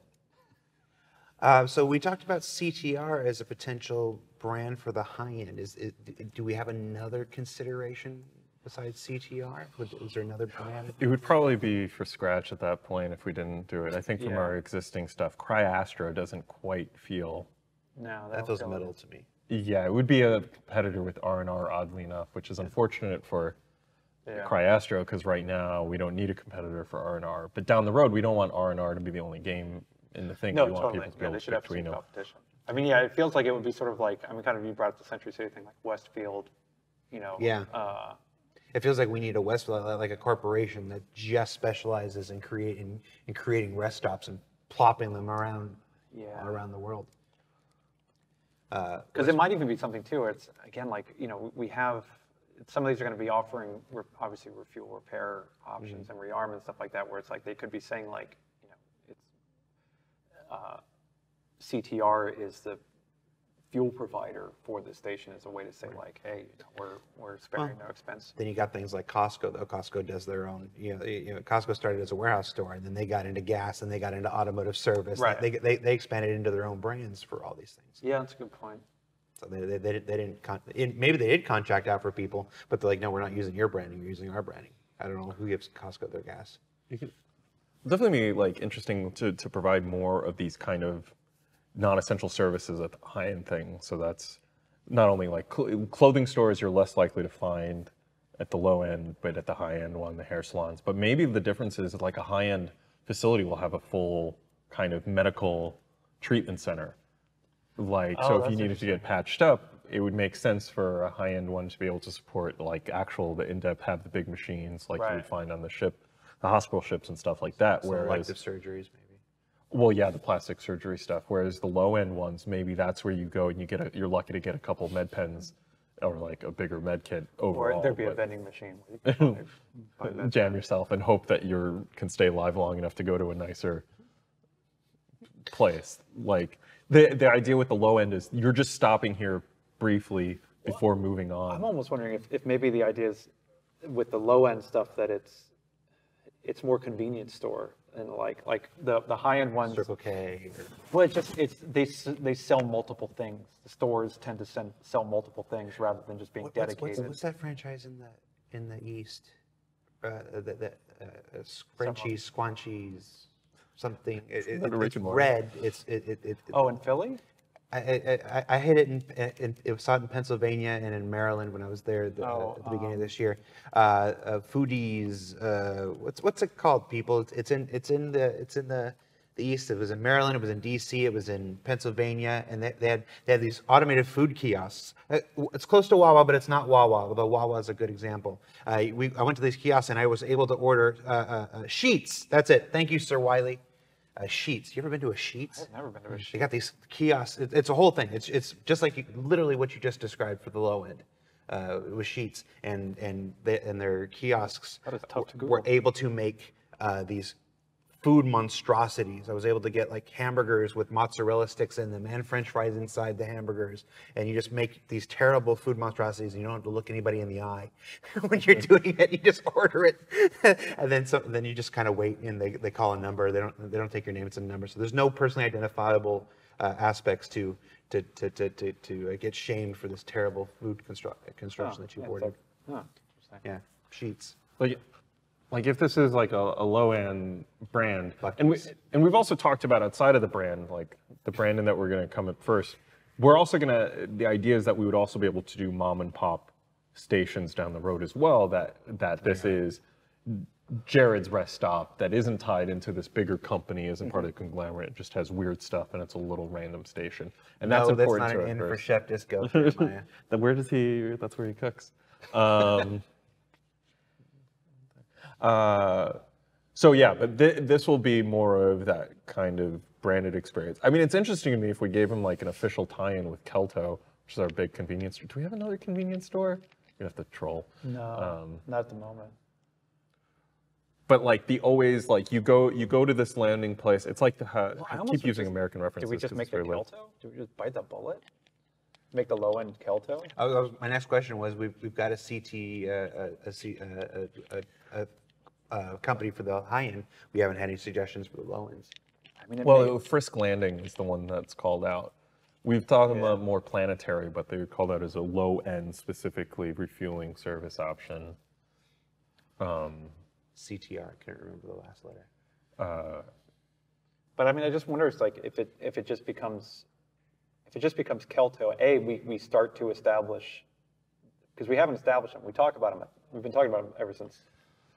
Speaker 2: Uh, so we talked about CTR as a potential brand for the high end. Is, is do we have another consideration besides CTR? Would, is there another brand?
Speaker 3: It would probably be for scratch at that point if we didn't do it. I think from
Speaker 1: Yeah.
Speaker 3: our existing stuff, Cryastro doesn't quite feel.
Speaker 1: No,
Speaker 2: That feels metal to me.
Speaker 3: Yeah, it would be a competitor with R and R, oddly enough, which is unfortunate for
Speaker 1: Yeah.
Speaker 3: Cryastro because right now we don't need a competitor for R and R. But down the road, we don't want R and R to be the only game in the thing.
Speaker 1: No,
Speaker 3: we want
Speaker 1: totally.
Speaker 3: people to be
Speaker 1: Yeah,
Speaker 3: able
Speaker 1: they
Speaker 3: to
Speaker 1: should
Speaker 3: pick
Speaker 1: have some
Speaker 3: between them.
Speaker 1: competition. I mean, yeah, it feels like it would be sort of like, I mean, kind of you brought up the Century City thing, like Westfield, you know.
Speaker 2: Yeah.
Speaker 1: Uh,
Speaker 2: It feels like we need a Westfield, like a corporation that just specializes in creating in creating rest stops and plopping them around
Speaker 1: Yeah.
Speaker 2: around the world. Uh,
Speaker 1: Because it might even be something too, where it's, again, like, you know, we have, some of these are going to be offering, obviously, refuel repair options and rearm and stuff like that, where it's like, they could be saying like, you know, it's, uh, CTR is the fuel provider for the station as a way to say like, hey, you know, we're, we're sparing no expense.
Speaker 2: Then you got things like Costco, though. Costco does their own, you know, you know, Costco started as a warehouse store and then they got into gas and they got into automotive service.
Speaker 1: Right.
Speaker 2: They, they, they expanded into their own brands for all these things.
Speaker 1: Yeah, that's a good point.
Speaker 2: So they, they, they, didn't- they didn't, con- maybe they did contract out for people, but they're like, no, we're not using your branding, we're using our branding. I don't know who gives Costco their gas.
Speaker 3: definitely be like interesting to, to provide more of these kind of non-essential services at the high-end thing. So that's not only like cl- clothing stores you're less likely to find at the low end, but at the high end one, the hair salons. But maybe the difference is like a high-end facility will have a full kind of medical treatment center. Like,
Speaker 1: Oh,
Speaker 3: so if you needed to get patched up, it would make sense for a high-end one to be able to support like actual, the in-depth, have the big machines like you would find on the ship, the hospital ships and stuff like that.
Speaker 2: So
Speaker 3: Whereas
Speaker 2: elective surgeries, maybe.
Speaker 3: Well, yeah, the plastic surgery stuff. Whereas the low end ones, maybe that's where you go and you get a, you're lucky to get a couple med pens or like a bigger med kit overall.
Speaker 1: Or there'd be a vending machine. where you buy- buy
Speaker 3: jam yourself and hope that you can stay alive long enough to go to a nicer place. Like the the idea with the low end is you're just stopping here briefly before moving on.
Speaker 1: I'm almost wondering if, if maybe the idea is with the low end stuff that it's it's more convenience store and like like the the high end ones.
Speaker 2: Circle K. Or,
Speaker 1: Well, it's just it's they they sell multiple things. The stores tend to send, sell multiple things rather than just being
Speaker 2: what-
Speaker 1: dedicated.
Speaker 2: what's, what's that franchise in the in the East? Uh, the, the uh, uh, Scrunchies, Squanchies, something. It, it,
Speaker 3: Not
Speaker 2: it's
Speaker 3: Rick and Morty.
Speaker 2: red. It's it, it, it,
Speaker 1: oh, in Philly?
Speaker 2: I, I, I- hit it in, in, it saw it in Pennsylvania and in Maryland when I was there the,
Speaker 1: Oh,
Speaker 2: at the beginning of this year. Uh, uh, foodies, uh, what's what's it called, people? It's, it's in it's in the it's in the the east. It was in Maryland. It was in D.C. It was in Pennsylvania, and they, they had they had these automated food kiosks. Uh, It's close to Wawa, but it's not Wawa. Although Wawa is a good example. Uh, we I went to these kiosks and I was able to order uh, uh, Sheetz. That's it. Thank you, Sir Wiley. Uh, Sheetz. You ever been to a Sheetz?
Speaker 1: I've never been to a Sheetz.
Speaker 2: They got these kiosks. It, it's a whole thing. It's it's just like you, literally what you just described for the low end. Uh, with Sheetz and and they, and their kiosks
Speaker 1: That is tough to
Speaker 2: were able to make uh, these food monstrosities. I was able to get like hamburgers with mozzarella sticks in them and French fries inside the hamburgers, and you just make these terrible food monstrosities, and you don't have to look anybody in the eye when you're doing it. You just order it, and then so then you just kind of wait, and they, they call a number. They don't they don't take your name; it's a number. So there's no personally identifiable uh, aspects to to to to to, to uh, get shamed for this terrible food construct, construction that you've
Speaker 1: yeah,
Speaker 2: ordered.
Speaker 1: like- oh.
Speaker 2: Yeah, Sheetz.
Speaker 3: like like if this is like a, a low end brand and we and we've also talked about outside of the brand like the branding that we're going to come at first we're also going to the idea is that we would also be able to do mom and pop stations down the road as well that that this is Jared's rest stop that isn't tied into this bigger company, isn't part of the conglomerate, it just has weird stuff and it's a little random station. And that's
Speaker 2: no, that's
Speaker 3: important
Speaker 2: not
Speaker 3: to
Speaker 2: an in for. Chef Disco.
Speaker 3: Where does he? That's where he cooks. Um, uh, so yeah, but th- this will be more of that kind of branded experience. I mean, it's interesting to me if we gave him like an official tie-in with Kelto, which is our big convenience store. Do we have another convenience store? You have to troll.
Speaker 1: No,
Speaker 3: Um,
Speaker 1: not at the moment.
Speaker 3: But like the always like you go you go to this landing place. It's like the ha-
Speaker 1: I
Speaker 3: I, keep using
Speaker 1: just-
Speaker 3: American
Speaker 1: Do
Speaker 3: references.
Speaker 1: we just make
Speaker 3: it's
Speaker 1: the
Speaker 3: very lit.
Speaker 1: Kelto? Do we just bite the bullet? Make the low end Kelto?
Speaker 2: I was- I was- my next question was, we've, we've got a CT, uh, a, a, C- uh, company for the high end. We haven't had any suggestions for the low ends.
Speaker 1: I mean, it
Speaker 3: Well,
Speaker 1: may-
Speaker 3: Frisk Landing is the one that's called out. We've talked about more planetary, but they would call that as a low end, specifically refueling service option.
Speaker 2: CTR, I can't remember the last letter.
Speaker 3: Uh,
Speaker 1: But I mean, I just wonder, it's like, if it, if it just becomes, if it just becomes Kelto, A, we, we start to establish, because we haven't established them, we talk about them, we've been talking about them ever since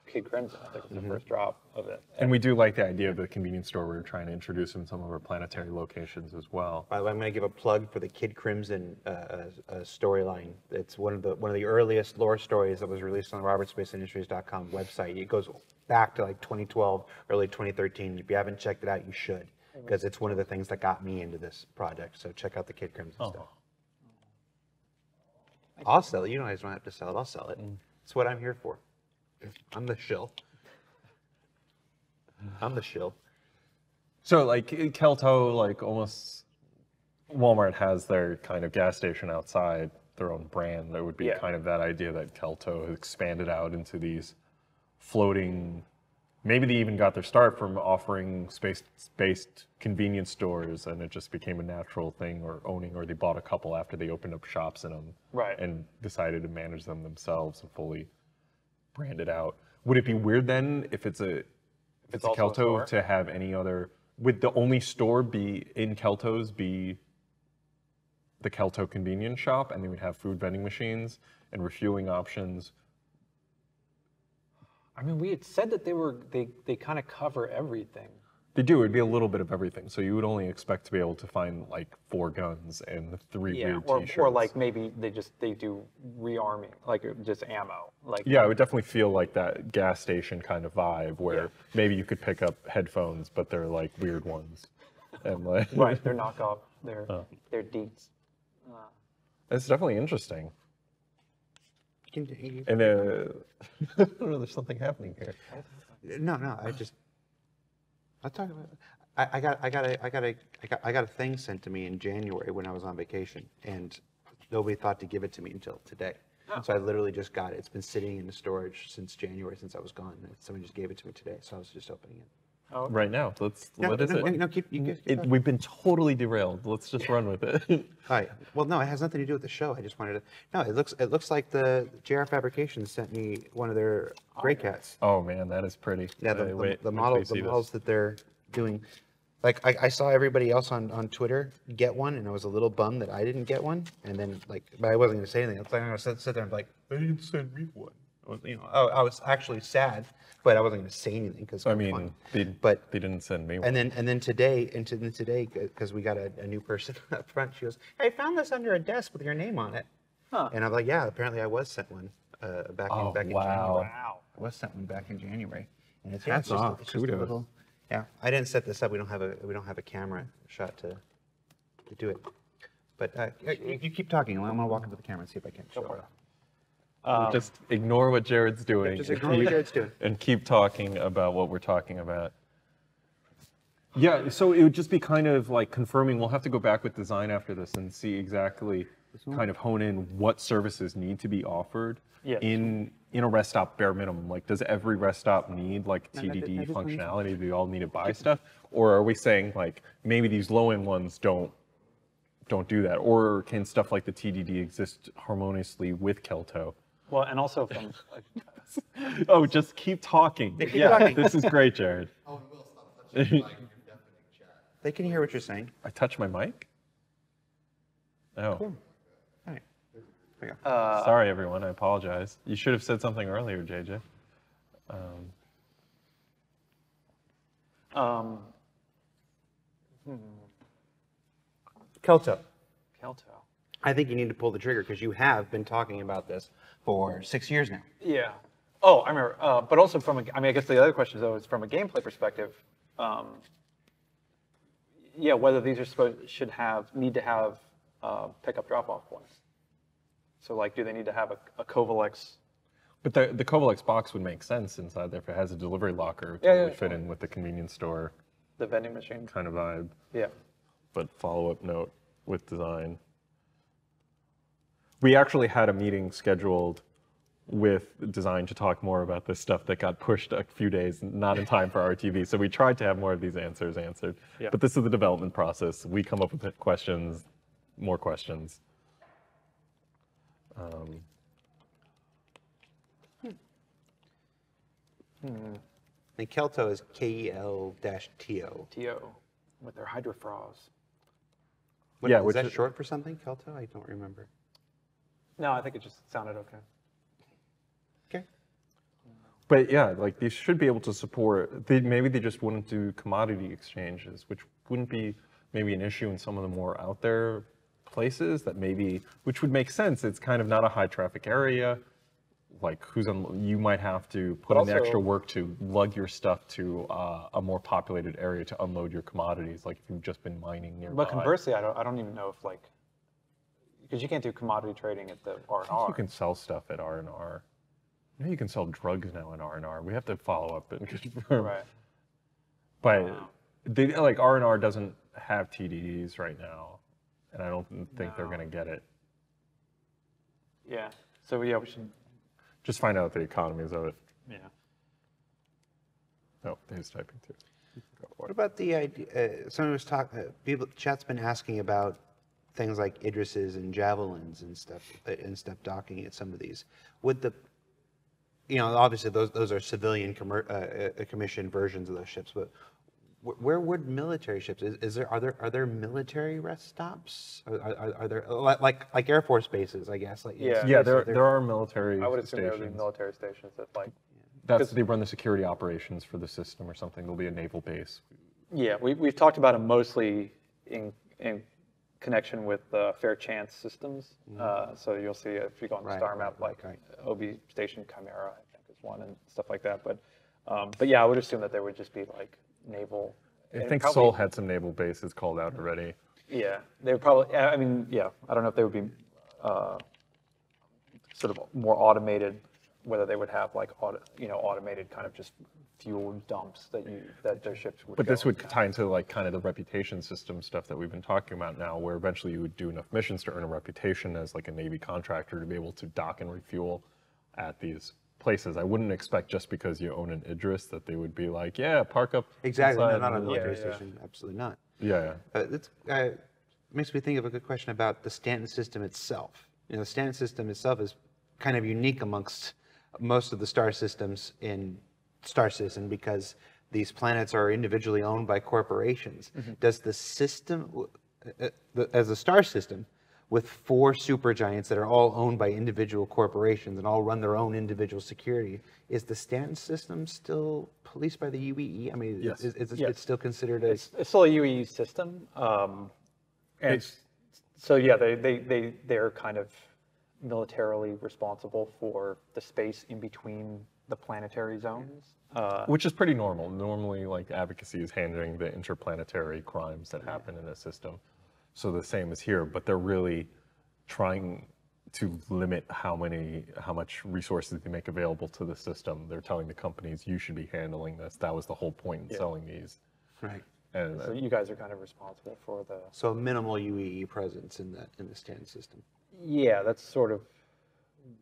Speaker 1: Kid Crimson, I think was the first drop of it.
Speaker 3: and we do like the idea of the convenience store. We're trying to introduce in some of our planetary locations as well.
Speaker 2: By the way, I'm going to give a plug for the Kid Crimson uh, uh, uh, storyline. It's one of the one of the earliest lore stories that was released on the RobertsSpaceIndustries.com website. It goes back to like 2012, early 2013. If you haven't checked it out, you should, because it's one of the things that got me into this project. So check out the Kid Crimson stuff. I'll sell it. You guys don't have to sell it. I'll sell it. It's what I'm here for. I'm the shill. I'm the shill.
Speaker 3: So like Kelto, like almost Walmart has their kind of gas station outside their own brand. There would be
Speaker 1: Yeah.
Speaker 3: kind of that idea that Kelto has expanded out into these floating. Maybe they even got their start from offering space-based convenience stores, and it just became a natural thing, or owning, or they bought a couple after they opened up shops in them,
Speaker 1: Right.
Speaker 3: And decided to manage them themselves and fully brand it out. Would it be weird then if it's a if it's, a
Speaker 1: a
Speaker 3: Kelto
Speaker 1: store?
Speaker 3: to have any other? Would the only store be in Kelto's be the Kelto convenience shop, and they would have food vending machines and refueling options?
Speaker 1: I mean, we had said that they were, they, they kind of cover everything.
Speaker 3: They do. It'd be a little bit of everything. So you would only expect to be able to find like four guns and three
Speaker 1: Yeah,
Speaker 3: weird
Speaker 1: or,
Speaker 3: T-shirts.
Speaker 1: or like maybe they just, they do rearming, like just ammo, like.
Speaker 3: Yeah, it would definitely feel like that gas station kind of vibe where
Speaker 1: Yeah.
Speaker 3: maybe you could pick up headphones, but they're like weird ones. And like,
Speaker 1: Right, they're knockoff, they're,
Speaker 3: Oh.
Speaker 1: they're deets.
Speaker 3: it's definitely interesting.
Speaker 2: You
Speaker 3: And uh, I don't know, there's something happening here.
Speaker 2: No, no, I just, I'll talk about, I, I got, I got a, I got a, I got, I got a thing sent to me in January when I was on vacation, and nobody thought to give it to me until today. Oh. So I literally just got it. It's been sitting in the storage since January, since I was gone. and Somebody just gave it to me today, so I was just opening it.
Speaker 3: Right now, let's.
Speaker 2: No,
Speaker 3: what is
Speaker 2: no,
Speaker 3: it?
Speaker 2: no, no, keep- you keep- keep
Speaker 3: It- We've been totally derailed. Let's just run with it.
Speaker 2: All right. Well, no, it has nothing to do with the show. I just wanted to. No, it looks, it looks like the JR Fabrications sent me one of their gray cats.
Speaker 3: oh man, that is pretty.
Speaker 2: Yeah, the,
Speaker 3: Uh,
Speaker 2: the,
Speaker 3: wait,
Speaker 2: the model, the
Speaker 3: see this.
Speaker 2: models that they're doing. Like I, I saw everybody else on, on Twitter get one, and I was a little bummed that I didn't get one. And then like, but I wasn't gonna say anything. I was like, I'm gonna sit, sit there and be like, they didn't send me one. I was, you know, I, I was actually sad, but I wasn't gonna say anything because
Speaker 3: I mean, they,
Speaker 2: But-
Speaker 3: they didn't send me one.
Speaker 2: And then and then today, and to, then today, because we got a, a new person up front, she goes, "I found this under a desk with your name on it."
Speaker 1: Huh.
Speaker 2: And I'm like, "Yeah, apparently I was sent one uh, back
Speaker 3: Oh,
Speaker 2: in back in
Speaker 3: wow.
Speaker 2: January.
Speaker 1: Wow.
Speaker 2: I was sent one back in January, and it's,
Speaker 3: Hats
Speaker 2: yeah, it's just,
Speaker 3: off.
Speaker 2: it's just a little. Yeah, I didn't set this up. We don't have a we don't have a camera shot to to do it. But uh, you, you keep talking. I'm gonna walk up to the camera and see if I can show
Speaker 1: for
Speaker 2: it.
Speaker 1: It.
Speaker 3: Um, just ignore what Jared's doing.
Speaker 2: just
Speaker 3: and
Speaker 2: ignore what
Speaker 3: keep-
Speaker 2: Jared's doing.
Speaker 3: And keep talking about what we're talking about. Yeah, so it would just be kind of like confirming, we'll have to go back with design after this and see exactly, kind of hone in what services need to be offered
Speaker 1: Yes.
Speaker 3: in, in a rest stop bare minimum. Like, does every rest stop need like
Speaker 2: I did- I
Speaker 3: TDD
Speaker 2: just wanted to-
Speaker 3: functionality? Do we all need to buy stuff? Or are we saying like, maybe these low-end ones don't, don't do that? Or can stuff like the TDD exist harmoniously with Kelto?
Speaker 1: Well, and also from,
Speaker 3: Oh, just keep talking.
Speaker 2: keep
Speaker 3: yeah,
Speaker 2: talking.
Speaker 3: this is great, Jared.
Speaker 2: oh we'll stop They can hear what you're saying.
Speaker 3: I touched my mic? Oh,
Speaker 2: All right. There go.
Speaker 1: Uh,
Speaker 3: sorry everyone. I apologize. You should have said something earlier, JJ.
Speaker 1: um, hmm.
Speaker 2: Kelto.
Speaker 1: Kelto.
Speaker 2: I think you need to pull the trigger because you have been talking about this for six years now.
Speaker 1: Yeah. Oh, I remember. Uh, but also from, a, I mean, I guess the other question though is from a gameplay perspective. Um, yeah, whether these are supposed should have need to have uh, pickup drop off points. So like, do they need to have a, a Covalex?
Speaker 3: But the the Covalex box would make sense inside there if it has a delivery locker.
Speaker 1: Yeah,
Speaker 3: totally
Speaker 1: yeah,
Speaker 3: fit in with the convenience store
Speaker 1: The vending machine.
Speaker 3: kind of vibe.
Speaker 1: Yeah.
Speaker 3: But follow up note with design. We actually had a meeting scheduled with design to talk more about this stuff that got pushed a few days, not in time for RTV. So we tried to have more of these answers answered.
Speaker 1: Yeah.
Speaker 3: But this is the development process. We come up with questions, more questions. Um,
Speaker 2: And Kelto is E K-E-L-T-O.
Speaker 1: TO with their hydrofraws.
Speaker 2: What-
Speaker 3: Yeah,
Speaker 2: is
Speaker 3: which
Speaker 2: that
Speaker 3: is-
Speaker 2: short for something, Kelto? I don't remember.
Speaker 1: No, I think it just sounded okay.
Speaker 2: Okay.
Speaker 3: But yeah, like these should be able to support. They, maybe they just wouldn't do commodity exchanges, which wouldn't be maybe an issue in some of the more out there places. That maybe, which would make sense. It's kind of not a high traffic area. Like who's on? You might have to put in the extra work to lug your stuff to uh, a more populated area to unload your commodities. Like if you've just been mining nearby.
Speaker 1: But conversely, I don't, I don't even know if like, because you can't do commodity trading at the R and R.
Speaker 3: you can sell stuff at R and R. You know, you can sell drugs now in R and R. We have to follow up and confirm.
Speaker 1: Right.
Speaker 3: But they, like R and R doesn't have TDDs right now, and I don't think they're going to get it.
Speaker 1: Yeah. So yeah, we should.
Speaker 3: Just find out the economies of it.
Speaker 1: Yeah.
Speaker 3: No, he's typing too.
Speaker 2: What about the idea, uh, someone was talking, uh, people, chat's been asking about things like Idrises and Javelins and stuff, uh, and stuff docking at some of these. Would the, you know, obviously those, those are civilian commer- uh, uh, commissioned versions of those ships, but where would military ships, is, is there, are there, are there military rest stops? Are, are, are there, like, like Air Force bases, I guess, like?
Speaker 1: Yeah.
Speaker 3: Yeah,
Speaker 2: are
Speaker 3: there there are military
Speaker 1: I would assume there would be
Speaker 3: stations.
Speaker 1: military stations that like.
Speaker 3: That's they run the security operations for the system or something. There'll be a naval base.
Speaker 1: Yeah, we, we've talked about them mostly in, in connection with uh, fair chance systems. Uh, so you'll see if you go on the
Speaker 2: Right,
Speaker 1: star map, like
Speaker 2: right.
Speaker 1: OB Station Chimera, I think is one, and stuff like that. But, um, but yeah, I would assume that there would just be like naval.
Speaker 3: I think
Speaker 1: probably-
Speaker 3: Sol had some naval bases called out already.
Speaker 1: Yeah, they would probably. I mean, yeah, I don't know if they would be uh, sort of more automated. Whether they would have like auto, you know, automated kind of just fuel dumps that you that their ships would.
Speaker 3: But this would tie into like kind of the reputation system stuff that we've been talking about now, where eventually you would do enough missions to earn a reputation as like a Navy contractor to be able to dock and refuel at these places. I wouldn't expect just because you own an Idris that they would be like, yeah, park up.
Speaker 2: Exactly, no, not a
Speaker 3: and-
Speaker 2: military
Speaker 1: yeah.
Speaker 2: station, absolutely not.
Speaker 3: Yeah, yeah.
Speaker 2: Uh, That's, uh, makes me think of a good question about the Stanton system itself. You know, the Stanton system itself is kind of unique amongst most of the star systems in Star Citizen because these planets are individually owned by corporations. Does the system, w- uh, uh, the- as a star system, with four supergiants that are all owned by individual corporations and all run their own individual security, is the Stanton system still policed by the UEE? I mean,
Speaker 3: Yes.
Speaker 2: is, is it,
Speaker 1: Yes.
Speaker 2: it's still considered a
Speaker 1: It's, it's still a UE system. Um, and
Speaker 3: It's-
Speaker 1: so, yeah, they, they, they, they're kind of militarily responsible for the space in between the planetary zones. Uh,
Speaker 3: Which is pretty normal. Normally, like advocacy is handling the interplanetary crimes that happen in a system. So the same is here, but they're really trying to limit how many, how much resources they make available to the system. They're telling the companies you should be handling this. That was the whole point in
Speaker 1: Yeah.
Speaker 3: selling these.
Speaker 2: right.
Speaker 3: And uh,
Speaker 1: so you guys are kind of responsible for the,
Speaker 2: So minimal UEE presence in that, in the Stanton system.
Speaker 1: yeah, that's sort of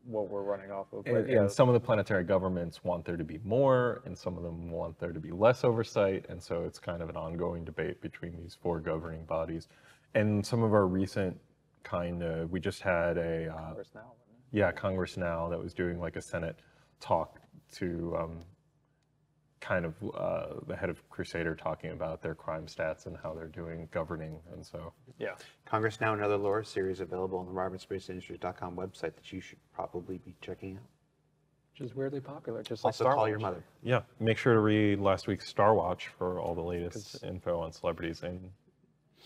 Speaker 1: what we're running off of. But
Speaker 3: And,
Speaker 1: yeah,
Speaker 3: and some of the planetary governments want there to be more, and some of them want there to be less oversight. And so it's kind of an ongoing debate between these four governing bodies. And some of our recent kind of, we just had a, uh,
Speaker 1: now,
Speaker 3: yeah, Congress now that was doing like a Senate talk to um, kind of uh, the head of Crusader talking about their crime stats and how they're doing governing. And so.
Speaker 1: Yeah.
Speaker 2: Congress Now and other lore series available on the robertspaceindustriescom website that you should probably be checking out.
Speaker 1: Which is weirdly popular, just like
Speaker 2: Also,
Speaker 1: Star
Speaker 2: call your mother.
Speaker 3: yeah, make sure to read last week's Star Watch for all the latest info on celebrities in,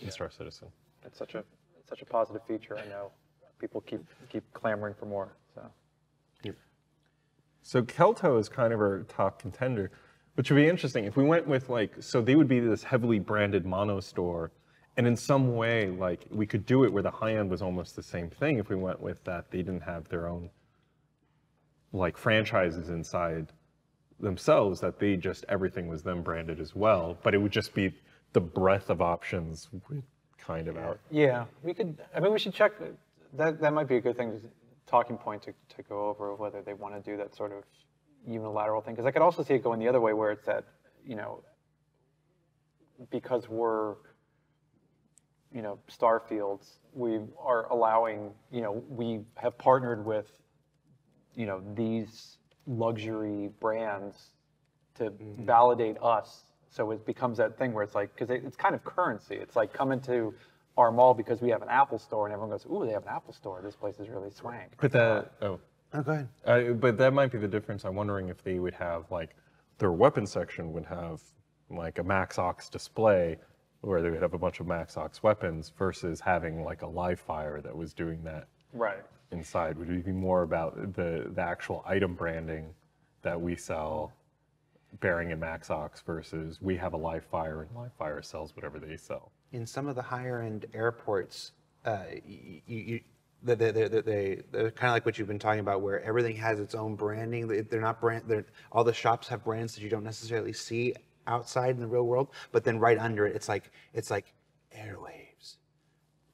Speaker 3: in Star Citizen.
Speaker 1: It's such a, it's such a positive feature. I know people keep, keep clamoring for more, so.
Speaker 3: So Kelto is kind of our top contender, which would be interesting if we went with like so they would be this heavily branded mono store, and in some way like we could do it where the high end was almost the same thing if we went with that they didn't have their own like franchises inside themselves that they just everything was them branded as well, but it would just be the breadth of options would kind of out.
Speaker 1: Yeah, we could, I mean, we should check, that, that might be a good thing to talking point to, to go over whether they want to do that sort of unilateral thing. Because I could also see it going the other way where it's that, you know, because we're, you know, Starfields, we are allowing, you know, we have partnered with, you know, these luxury brands to mm-hmm. validate us. So it becomes that thing where it's like, because it, it's kind of currency. It's like coming to our mall because we have an Apple store, and everyone goes, "Ooh, they have an Apple store. This place is really swank."
Speaker 3: But the oh,
Speaker 2: Oh, go ahead.
Speaker 3: Uh, but that might be the difference. I'm wondering if they would have like their weapon section would have like a MaxOx display where they would have a bunch of MaxOx weapons versus having like a live fire that was doing that
Speaker 1: Right.
Speaker 3: inside. Would it be more about the the actual item branding that we sell bearing a MaxOx versus we have a live fire and live fire sells whatever they sell.
Speaker 2: in some of the higher end airports, uh, you, you, they, they, they, they, they're kind of like what you've been talking about, where everything has its own branding. They- They're not brand. They're, all the shops have brands that you don't necessarily see outside in the real world, but then right under it, it's like it's like Airwaves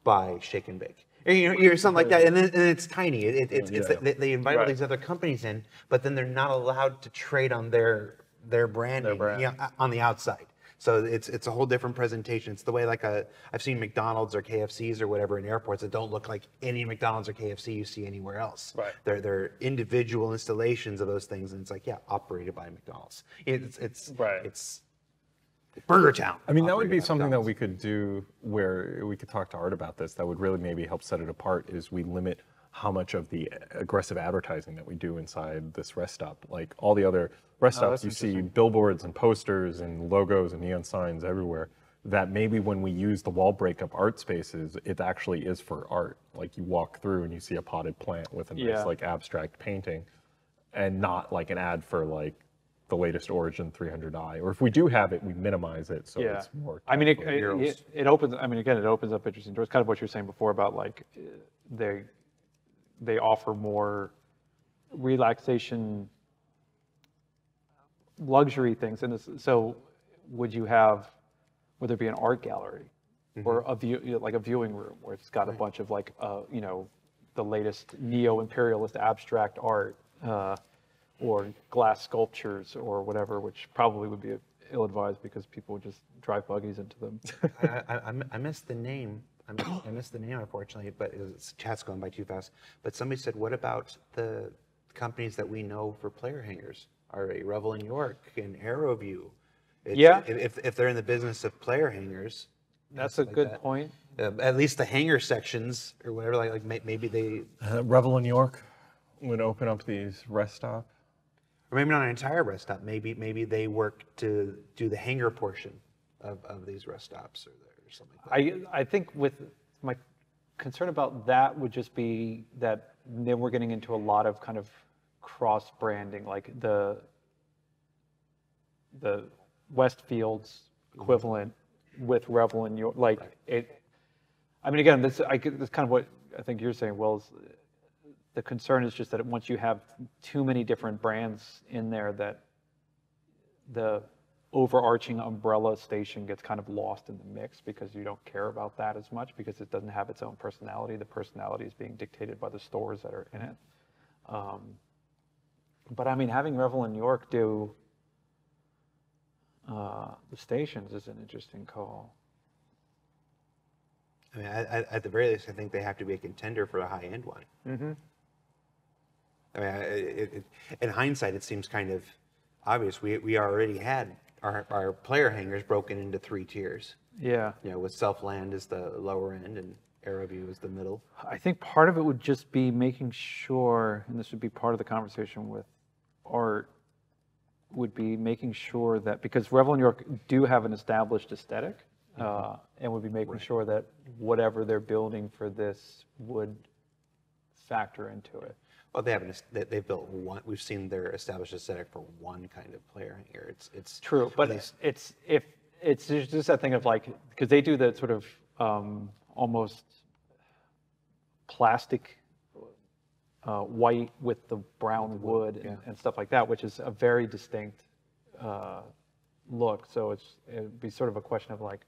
Speaker 2: by Shake and Bake. Or, you know, or something like that, and then and it's tiny. It, it, it's, it's
Speaker 3: Yeah.
Speaker 2: they, they invite all these other companies in, but then they're not allowed to trade on their their branding
Speaker 1: brand.
Speaker 2: you know, on the outside. So it's it's a whole different presentation. It's the way like a I've seen McDonald's or KFCs or whatever in airports that don't look like any McDonald's or KFC you see anywhere else.
Speaker 1: Right.
Speaker 2: They're they're individual installations of those things, and it's like yeah, operated by McDonald's. It's it's
Speaker 1: Right.
Speaker 2: it's Burger Town.
Speaker 3: I mean, that would be
Speaker 2: by
Speaker 3: something that we could do where we could talk to Art about this. That would really maybe help set it apart. Is we limit how much of the aggressive advertising that we do inside this rest stop. Like all the other rest
Speaker 1: Oh,
Speaker 3: stops, you see billboards and posters and logos and neon signs everywhere. That maybe when we use the wall breakup art spaces, it actually is for art. Like you walk through and you see a potted plant with a nice
Speaker 1: Yeah.
Speaker 3: like abstract painting, and not like an ad for like the latest Origin 300i. Or if we do have it, we minimize it so
Speaker 1: yeah.
Speaker 3: it's more.
Speaker 1: I mean, it, it, it, opens. I mean, again, it opens up interesting doors. Kind of what you were saying before about like uh, they offer more relaxation, luxury things. And so, would you have, would there be an art gallery or a view you know, like a viewing room where it's got a bunch of like uh, you know the latest neo-imperialist abstract art uh, or glass sculptures or whatever, which probably would be ill-advised because people would just drive buggies into them.
Speaker 2: I, I, I- I missed the name. I missed, I missed the name, unfortunately, but it was, chat's going by too fast. But somebody said, what about the companies that we know for player hangers? Are a Revel and York and AeroView? It's-
Speaker 1: Yeah.
Speaker 2: If, if they're in the business of player hangers,
Speaker 1: That's a
Speaker 2: like
Speaker 1: good
Speaker 2: that.
Speaker 1: point.
Speaker 2: uh, at least the hanger sections or whatever, like, like may- maybe they,
Speaker 3: Uh, Revel and York would open up these rest stop.
Speaker 2: or maybe not an entire rest stop. Maybe maybe they work to do the hanger portion of, of these rest stops or, or something like that.
Speaker 1: I, I think with my concern about that would just be that then we're getting into a lot of kind of cross branding, like the the Westfields mm-hmm. equivalent with Revel and York like it. I mean, again, this I this kind of what I think you're saying. Well, is the concern is just that once you have too many different brands in there, that the overarching umbrella station gets kind of lost in the mix because you don't care about that as much because it doesn't have its own personality. The personality is being dictated by the stores that are in it. Um, but I mean, having Revel in New York do uh, the stations is an interesting call.
Speaker 2: I mean, at, at- at the very least, I think they have to be a contender for a high-end one.
Speaker 1: Mm-hmm.
Speaker 2: I mean, I- it, it, in hindsight, it seems kind of obvious. We, we already had our, our player hangers broken into three tiers.
Speaker 1: Yeah.
Speaker 2: You know, with Selfland is the lower end and AeroView is the middle.
Speaker 1: I think part of it would just be making sure, and this would be part of the conversation with Art, would be making sure that, because Revel and York do have an established aesthetic, uh, and would be making sure that whatever they're building for this would factor into it.
Speaker 2: Well, they haven't. They, they've built one. We've seen their established aesthetic for one kind of player here. It's it's
Speaker 1: True, but
Speaker 2: least-
Speaker 1: it's, if, it's just that thing of like, because they do the sort of um, almost plastic uh, white with the brown wood and, and stuff like that, which is a very distinct uh, look. So it's, it'd be sort of a question of like,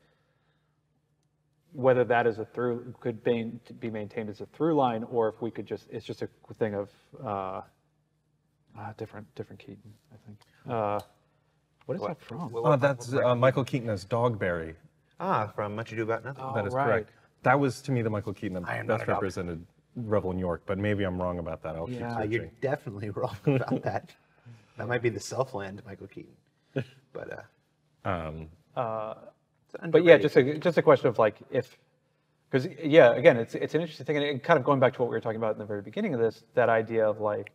Speaker 1: whether that is a through, could be, be maintained as a through line, or if we could just, it's just a thing of, uh, ah, different, different Keaton, I think. Uh, What is that from?
Speaker 2: What-
Speaker 3: Oh, that's uh, Michael Keaton as Dogberry.
Speaker 2: Ah, from Much Ado About Nothing.
Speaker 1: Oh,
Speaker 3: That is
Speaker 1: right.
Speaker 3: correct. That was to me the Michael Keaton that best represented Revel and York, but maybe I'm wrong about that. I'll keep
Speaker 1: Yeah.
Speaker 2: Uh, you're definitely wrong about that. That might be the Selfland Michael Keaton. But uh,
Speaker 3: Um,
Speaker 2: it's
Speaker 1: But yeah, just a, just a question of like if, because yeah, again, it's it's an interesting thing, and it- kind of going back to what we were talking about in the very beginning of this, that idea of like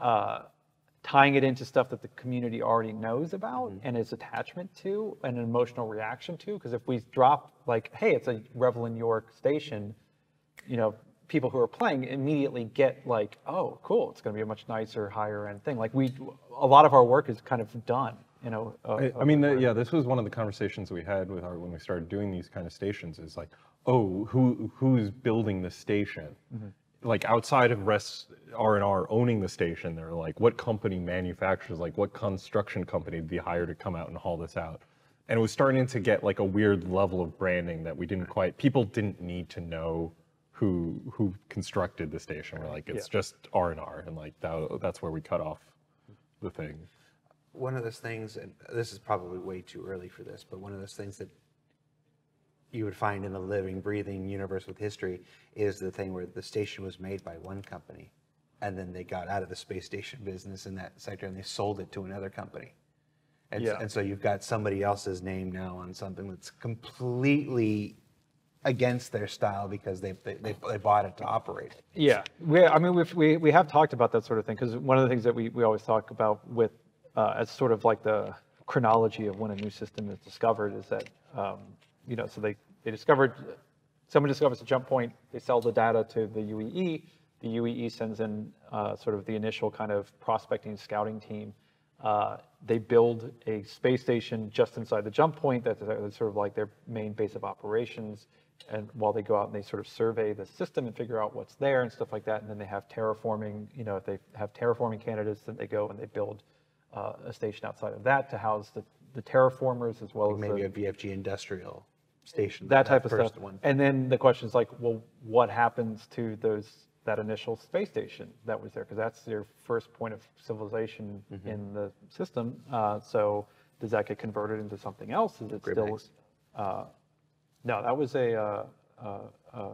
Speaker 1: uh, tying it into stuff that the community already knows about and is attachment to and an emotional reaction to. Because if we drop like, hey, it's a Revel and York station, you know, people who are playing immediately get like, oh, cool, it's going to be a much nicer, higher end thing. Like we, a lot of our work is kind of done, you know.
Speaker 3: I, I mean, the, yeah, this was one of the conversations we had with our when we started doing these kind of stations. Is like, oh, who who's building the station? Mm-hmm. Like outside of Rest R and R owning the station, they're like, what company manufactures? Like, what construction company did they hire to come out and haul this out? And it was starting to get like a weird level of branding that we didn't quite. People didn't need to know who who constructed the station. We're like, it's
Speaker 1: Yeah.
Speaker 3: just R and R, and like that, that's where we cut off the thing.
Speaker 2: One of those things, and this is probably way too early for this, but one of those things that you would find in a living, breathing universe with history is the thing where the station was made by one company, and then they got out of the space station business in that sector and they sold it to another company. And,
Speaker 1: Yeah.
Speaker 2: and so you've got somebody else's name now on something that's completely against their style because they, they, they, they bought it to operate it.
Speaker 1: Yeah, we, I mean, we've, we, we have talked about that sort of thing, because one of the things that we, we always talk about with, uh, as sort of like the chronology of when a new system is discovered is that, um, you know, so they, they discovered, someone discovers a jump point, they sell the data to the UEE, the UEE sends in, uh, sort of the initial kind of prospecting scouting team. Uh, they build a space station just inside the jump point, that's that's sort of like their main base of operations. And while they go out and they sort of survey the system and figure out what's there and stuff like that, and then they have terraforming, you know, if they have terraforming candidates, then they go and they build uh, a station outside of that to house the, the terraformers as well as
Speaker 2: Maybe
Speaker 1: the,
Speaker 2: a VFG industrial station.
Speaker 1: that type of stuff.
Speaker 2: One.
Speaker 1: And then the question is like, well, what happens to those that initial space station that was there? Because that's your first point of civilization
Speaker 2: Mm-hmm.
Speaker 1: in the system. Uh, so does that get converted into something else? Is it
Speaker 2: Great
Speaker 1: still? Uh, no, that was a uh, uh, uh,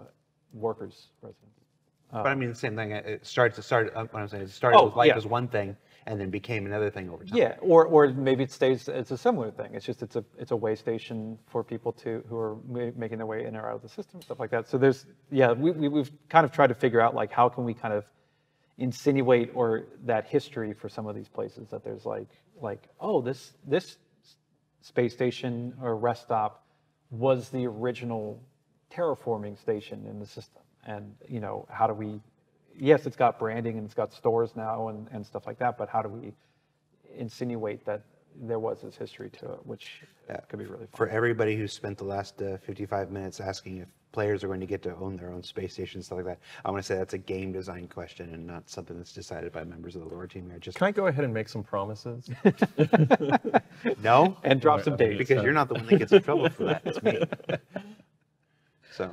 Speaker 1: workers residence.
Speaker 2: But I mean, the same thing. It starts. It started. What I'm saying, it started
Speaker 1: Oh,
Speaker 2: with life
Speaker 1: yeah.
Speaker 2: as one thing, and then became another thing over time.
Speaker 1: Yeah, or, or maybe it stays, it's a similar thing. It's just, it's a, it's a way station for people to, who are making their way in or out of the system, stuff like that. So there's, yeah, we, we, we've kind of tried to figure out like, how can we kind of insinuate or that history for some of these places that there's like, like, oh, this, this space station or rest stop was the original terraforming station in the system. And, you know, how do we, yes, it's got branding and it's got stores now and, and stuff like that, but how do we insinuate that there was this history to it, which could be really
Speaker 2: For everybody who spent the last uh, 55 minutes asking if players are going to get to own their own space station stuff like that, I want to say that's a game design question and not something that's decided by members of the lore team. I just
Speaker 3: Can I go ahead and make some promises?
Speaker 2: no,
Speaker 1: And drop some dates.
Speaker 2: because you're not the one that gets in trouble for that. It's me. So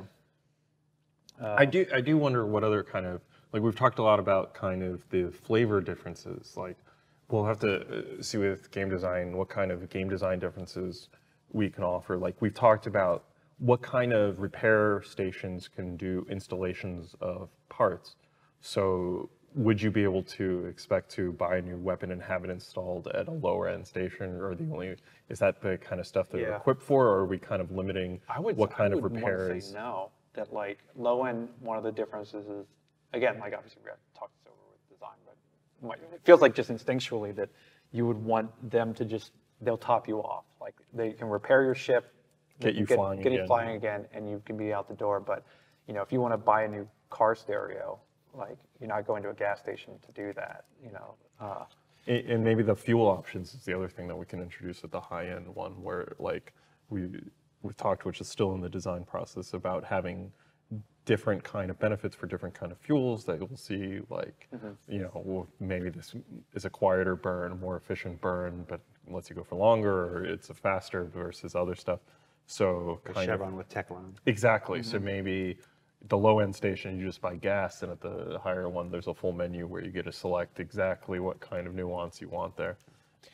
Speaker 3: I do I do wonder what other kind of like we've talked a lot about kind of the flavor differences. Like we'll have to uh, see with game design what kind of game design differences we can offer. Like we've talked about what kind of repair stations can do installations of parts. So would you be able to expect to buy a new weapon and have it installed at a lower end station or the only is that the kind of stuff that are equipped for or are we kind of limiting
Speaker 1: I would,
Speaker 3: what kind
Speaker 1: I
Speaker 3: of
Speaker 1: would to
Speaker 3: repairs?
Speaker 1: say no, that like low end, one of the differences is, again, like obviously we have to talk this over with design, but it feels like just instinctually that you would want them to just, they'll top you off. Like they can repair your ship.
Speaker 3: Get you flying
Speaker 1: Get you
Speaker 3: again.
Speaker 1: flying again and you can be out the door. But, you know, if you want to buy a new car stereo, like you're not going to a gas station to do that, you know. Uh,
Speaker 3: And and maybe the fuel options is the other thing that we can introduce at the high end one where like we we've talked, which is still in the design process about having different kind of benefits for different kind of fuels that you'll see like mm-hmm. you know well, maybe this is a quieter burn a more efficient burn but lets you go for longer or it's a faster versus other stuff So kind of
Speaker 2: Chevron with Techron.
Speaker 3: Exactly. So mm-hmm. maybe the low end station you just buy gas, and at the higher one there's a full menu where you get to select exactly what kind of nuance you want there.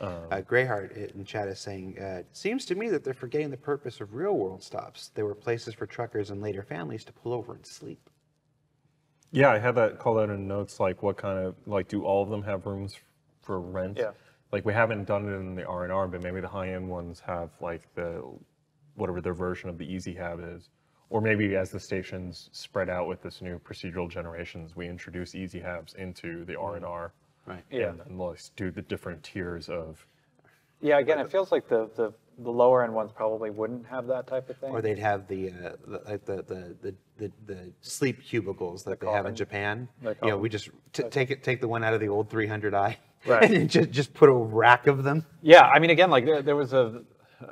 Speaker 2: Uh, Greyheart in chat is saying, uh, seems to me that they're forgetting the purpose of real world stops. They were places for truckers and later families to pull over and sleep.
Speaker 3: Yeah, I had that called out in notes. Like, what kind of like do all of them have rooms for rent?
Speaker 1: Yeah.
Speaker 3: Like we haven't done it in the R and R, but maybe the high end ones have like the whatever their version of the Easy Hab is, or maybe as the stations spread out with this new procedural generations, we introduce Easy Habs into the R and R.
Speaker 2: Right.
Speaker 1: Yeah.
Speaker 3: And then let's do the different tiers of.
Speaker 1: Yeah, again, it feels like the, the, the lower end ones probably wouldn't have that type of thing.
Speaker 2: Or they'd have the, uh, the, like the, the, the, the, the sleep cubicles that they have in. Japan.
Speaker 1: The
Speaker 2: You know, we just t- take it, take the one out of the old 300i
Speaker 1: Right.
Speaker 2: and just, just put a rack of them.
Speaker 1: Yeah, I mean, again, like there, there was a, uh,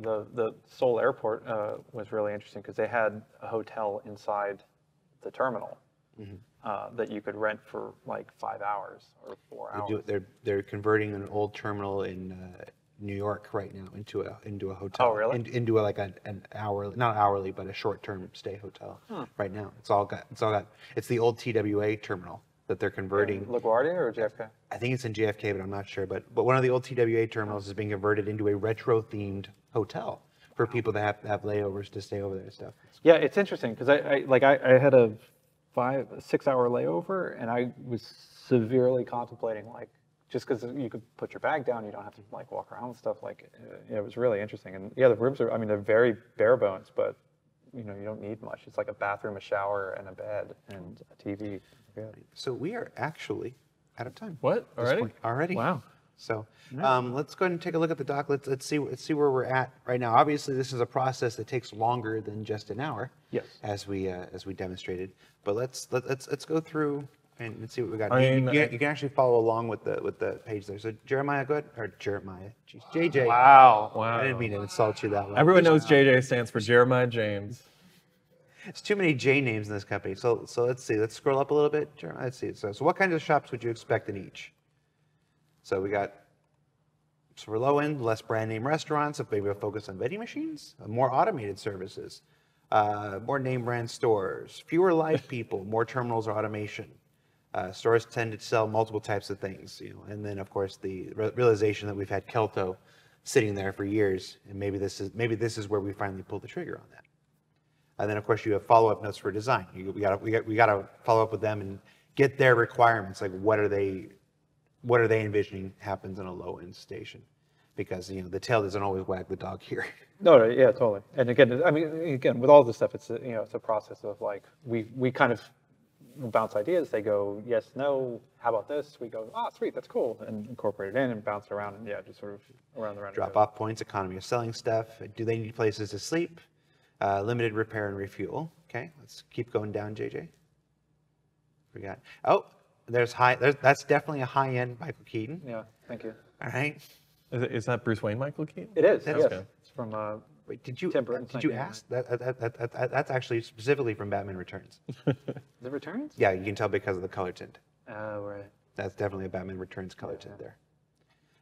Speaker 1: the, the Seoul airport uh, was really interesting because they had a hotel inside the terminal uh, that you could rent for like five hours or four
Speaker 2: They
Speaker 1: hours.
Speaker 2: they're, they're converting an old terminal in uh, New York right now into a, into a hotel.
Speaker 1: Oh, really?
Speaker 2: In- Into a, like a, an hour, not hourly, but a short-term stay hotel right now. It's all got, it's all got, it's the old TWA terminal that they're converting.
Speaker 1: LaGuardia or JFK?
Speaker 2: I think it's in JFK, but I'm not sure. But but one of the old TWA terminals is being converted into a retro-themed hotel for people that have, have layovers to stay over there and stuff.
Speaker 1: Yeah, it's interesting because I, I like I, I had a five six hour layover and I was severely contemplating like just because you could put your bag down, you don't have to like walk around and stuff. Like uh, it was really interesting. And yeah, the rooms are I mean they're very bare bones, but you know you don't need much. It's like a bathroom, a shower, and a bed and a TV. Yeah.
Speaker 2: So we are actually out of time.
Speaker 3: What already?
Speaker 2: Already.
Speaker 3: Wow.
Speaker 2: So um, let's go ahead and take a look at the doc. Let's let's see let's see where we're at right now. Obviously, this is a process that takes longer than just an hour.
Speaker 1: Yes.
Speaker 2: As we uh, as we demonstrated, but let's let, let's let's go through and let's see what we got.
Speaker 3: I
Speaker 2: you,
Speaker 3: mean,
Speaker 2: you, can, you can actually follow along with the with the page there. So Jeremiah, go ahead or Jeremiah, Jeez, JJ.
Speaker 1: Wow.
Speaker 3: Wow.
Speaker 2: I didn't mean to insult you that way.
Speaker 3: Everyone knows JJ stands for Jeremiah James.
Speaker 2: It's too many J names in this company. So so let's see. Let's scroll up a little bit. Jeremiah, Let's see. So so what kinds of shops would you expect in each? So we got so for low end, less brand name restaurants, if maybe a focus on vending machines, more automated services, uh, more name brand stores, fewer live people, more terminals or automation. Uh, stores tend to sell multiple types of things, you know, and then of course the re- realization that we've had Kelto sitting there for years, and maybe this is maybe this is where we finally pull the trigger on that. And then, of course, you have follow-up notes for design. You, we got we got we got to follow up with them and get their requirements. Like, what are they, what are they envisioning happens in a low-end station? Because you know the tail doesn't always wag the dog here.
Speaker 1: No, yeah, totally. And again, I mean, again, with all this stuff, it's a, you know, it's a process of like we we kind of bounce ideas. They go yes, no. How about this? We go, ah, sweet, that's cool, and incorporate it in and bounce it around, and yeah, just sort of around the round.
Speaker 2: Drop off points, economy of selling stuff. Do they need places to sleep? Uh, limited repair and refuel. Okay, let's keep going down, JJ. We got oh, there's high. There's, that's definitely a high-end Michael Keaton.
Speaker 1: Yeah, thank you.
Speaker 2: All right.
Speaker 3: Is, it, is that Bruce Wayne Michael Keaton?
Speaker 1: It is.
Speaker 2: That's
Speaker 1: yes,
Speaker 3: good.
Speaker 1: it's from. Uh,
Speaker 2: Wait, did you
Speaker 1: Tim
Speaker 2: did you ask that, that, that, that, that? That's actually specifically from Batman Returns.
Speaker 1: the returns.
Speaker 2: Yeah, you can tell because of the color tint.
Speaker 1: Oh, right.
Speaker 2: That's definitely a Batman Returns color tint there.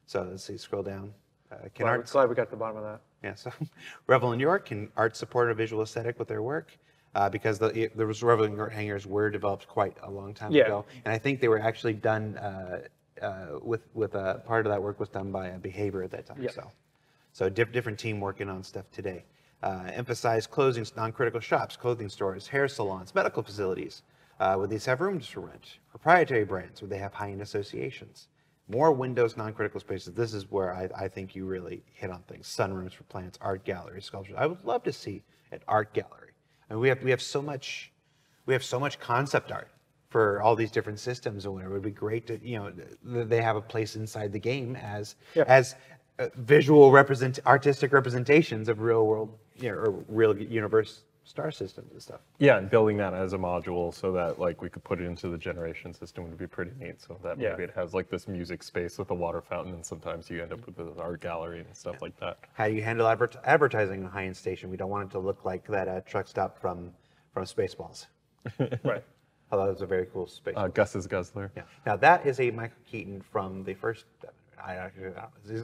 Speaker 2: So let's see, scroll down. Uh, can
Speaker 1: Glad,
Speaker 2: art,
Speaker 1: glad we got to the bottom of that.
Speaker 2: yeah, so Revel in New York can art support a visual aesthetic with their work? Uh, because the the Revel in hangers were developed quite a long time
Speaker 1: Yeah.
Speaker 2: ago, and I think they were actually done uh, uh, with with a part of that work was done by a Behaviour at that time.
Speaker 1: Yes.
Speaker 2: So, so diff- different team working on stuff today. Uh, emphasize closing non-critical shops, clothing stores, hair salons, medical facilities. Uh, would these have rooms for rent? Proprietary brands? Would they have high-end associations? More windows, non-critical spaces. This is where I, I think you really hit on things. Sunrooms for plants, art galleries, sculptures. I would love to see an art gallery. And we have we have so much we have so much concept art for all these different systems and whatever. It would be great to you know they have a place inside the game as
Speaker 1: Yeah.
Speaker 2: as uh, visual represent artistic representations of real world you know, or real universe star systems and stuff.
Speaker 3: Yeah, and building that as a module so that like we could put it into the generation system would be pretty neat. So that
Speaker 1: Yeah.
Speaker 3: maybe it has like this music space with a water fountain, and sometimes you end up with an art gallery and stuff like that.
Speaker 2: How do you handle advert- advertising in a high-end station? We don't want it to look like that uh, truck stop from from Spaceballs.
Speaker 1: Right.
Speaker 2: Although it's a very cool space.
Speaker 3: Uh, Gus's Guzzler.
Speaker 2: Yeah. Now that is a Michael Keaton from the first. I actually,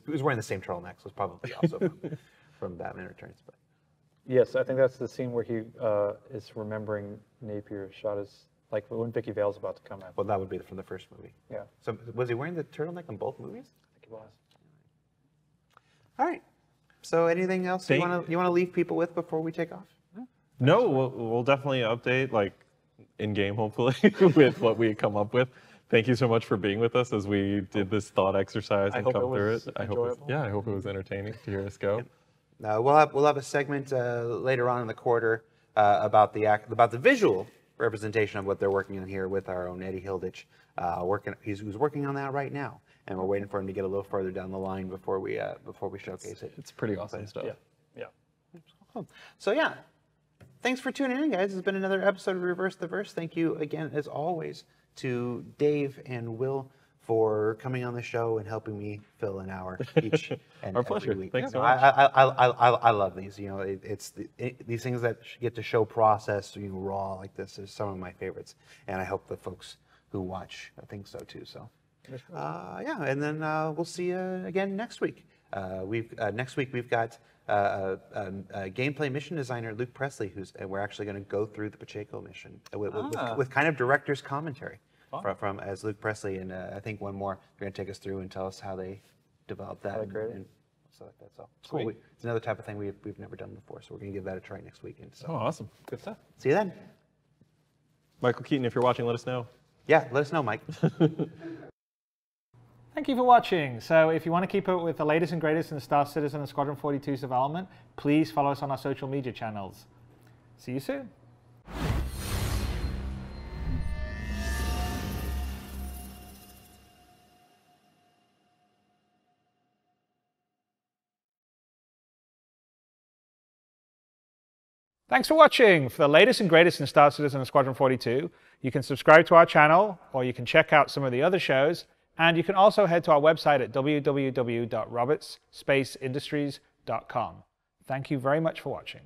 Speaker 2: he was wearing the same turtleneck, so it's probably also from, from Batman Returns. But
Speaker 1: Yes, I think that's the scene where he uh, is remembering Napier shot his, like when Vicki Vale's about to come out.
Speaker 2: Well, that would be from the first movie.
Speaker 1: Yeah,
Speaker 2: So was he wearing the turtleneck in both movies?
Speaker 1: I think it was.
Speaker 2: All right. So anything else you want to you want to leave people with before we take off?
Speaker 3: No, we'll, we'll definitely update like in game, hopefully, with what we come up with. Thank you so much for being with us as we did this thought exercise
Speaker 1: I
Speaker 3: and
Speaker 1: hope
Speaker 3: come
Speaker 1: it
Speaker 3: through
Speaker 1: was
Speaker 3: it. I hope, it was,
Speaker 1: enjoyable.
Speaker 3: yeah, I hope it was entertaining to hear us go.
Speaker 2: Uh, we'll have we'll have a segment uh, later on in the quarter uh, about the act, about the visual representation of what they're working on here with our own Eddie Hilditch. Uh, working, he's, he's working on that right now, and we're waiting for him to get a little further down the line before we uh, before we showcase it.
Speaker 3: It's pretty awesome stuff.
Speaker 1: Yeah, yeah.
Speaker 2: Cool. So yeah, thanks for tuning in, guys. It's been another episode of Reverse the Verse. Thank you again, as always, to Dave and Will for coming on the show and helping me fill an hour each. and
Speaker 3: Our
Speaker 2: every
Speaker 3: pleasure.
Speaker 2: week.
Speaker 3: Thanks so
Speaker 2: I,
Speaker 3: much.
Speaker 2: I, I, I, I, I love these. You know, it, it's the, it, these things that get to show process, you know, raw like this is some of my favorites, and I hope the folks who watch think so too. So. Uh, yeah, and then uh, we'll see you again next week. Uh, we've uh, next week we've got uh, uh, um, uh, gameplay mission designer Luke Presley, who's and we're actually going to go through the Pacheco mission uh, with, with-
Speaker 1: Ah.
Speaker 2: with, with kind of director's commentary from, from as Luke Presley, and uh, I think one more they're going to take us through and tell us how they developed that
Speaker 1: they
Speaker 2: and,
Speaker 1: created
Speaker 2: and stuff like that. So it's cool. We- It's another type of thing we've, we've never done before, so we're going to give that a try next weekend. So
Speaker 3: Oh, awesome. Good stuff.
Speaker 2: see you then.
Speaker 3: Michael Keaton, if you're watching, let us know.
Speaker 2: Yeah, let us know, Mike.
Speaker 4: Thank you for watching. So if you want to keep up with the latest and greatest in Star Citizen and Squadron 42's development, please follow us on our social media channels. See you soon. Thanks for watching. For the latest and greatest in Star Citizen and Squadron 42, you can subscribe to our channel or you can check out some of the other shows. And you can also head to our website at www.robertsspaceindustries.com. Thank you very much for watching.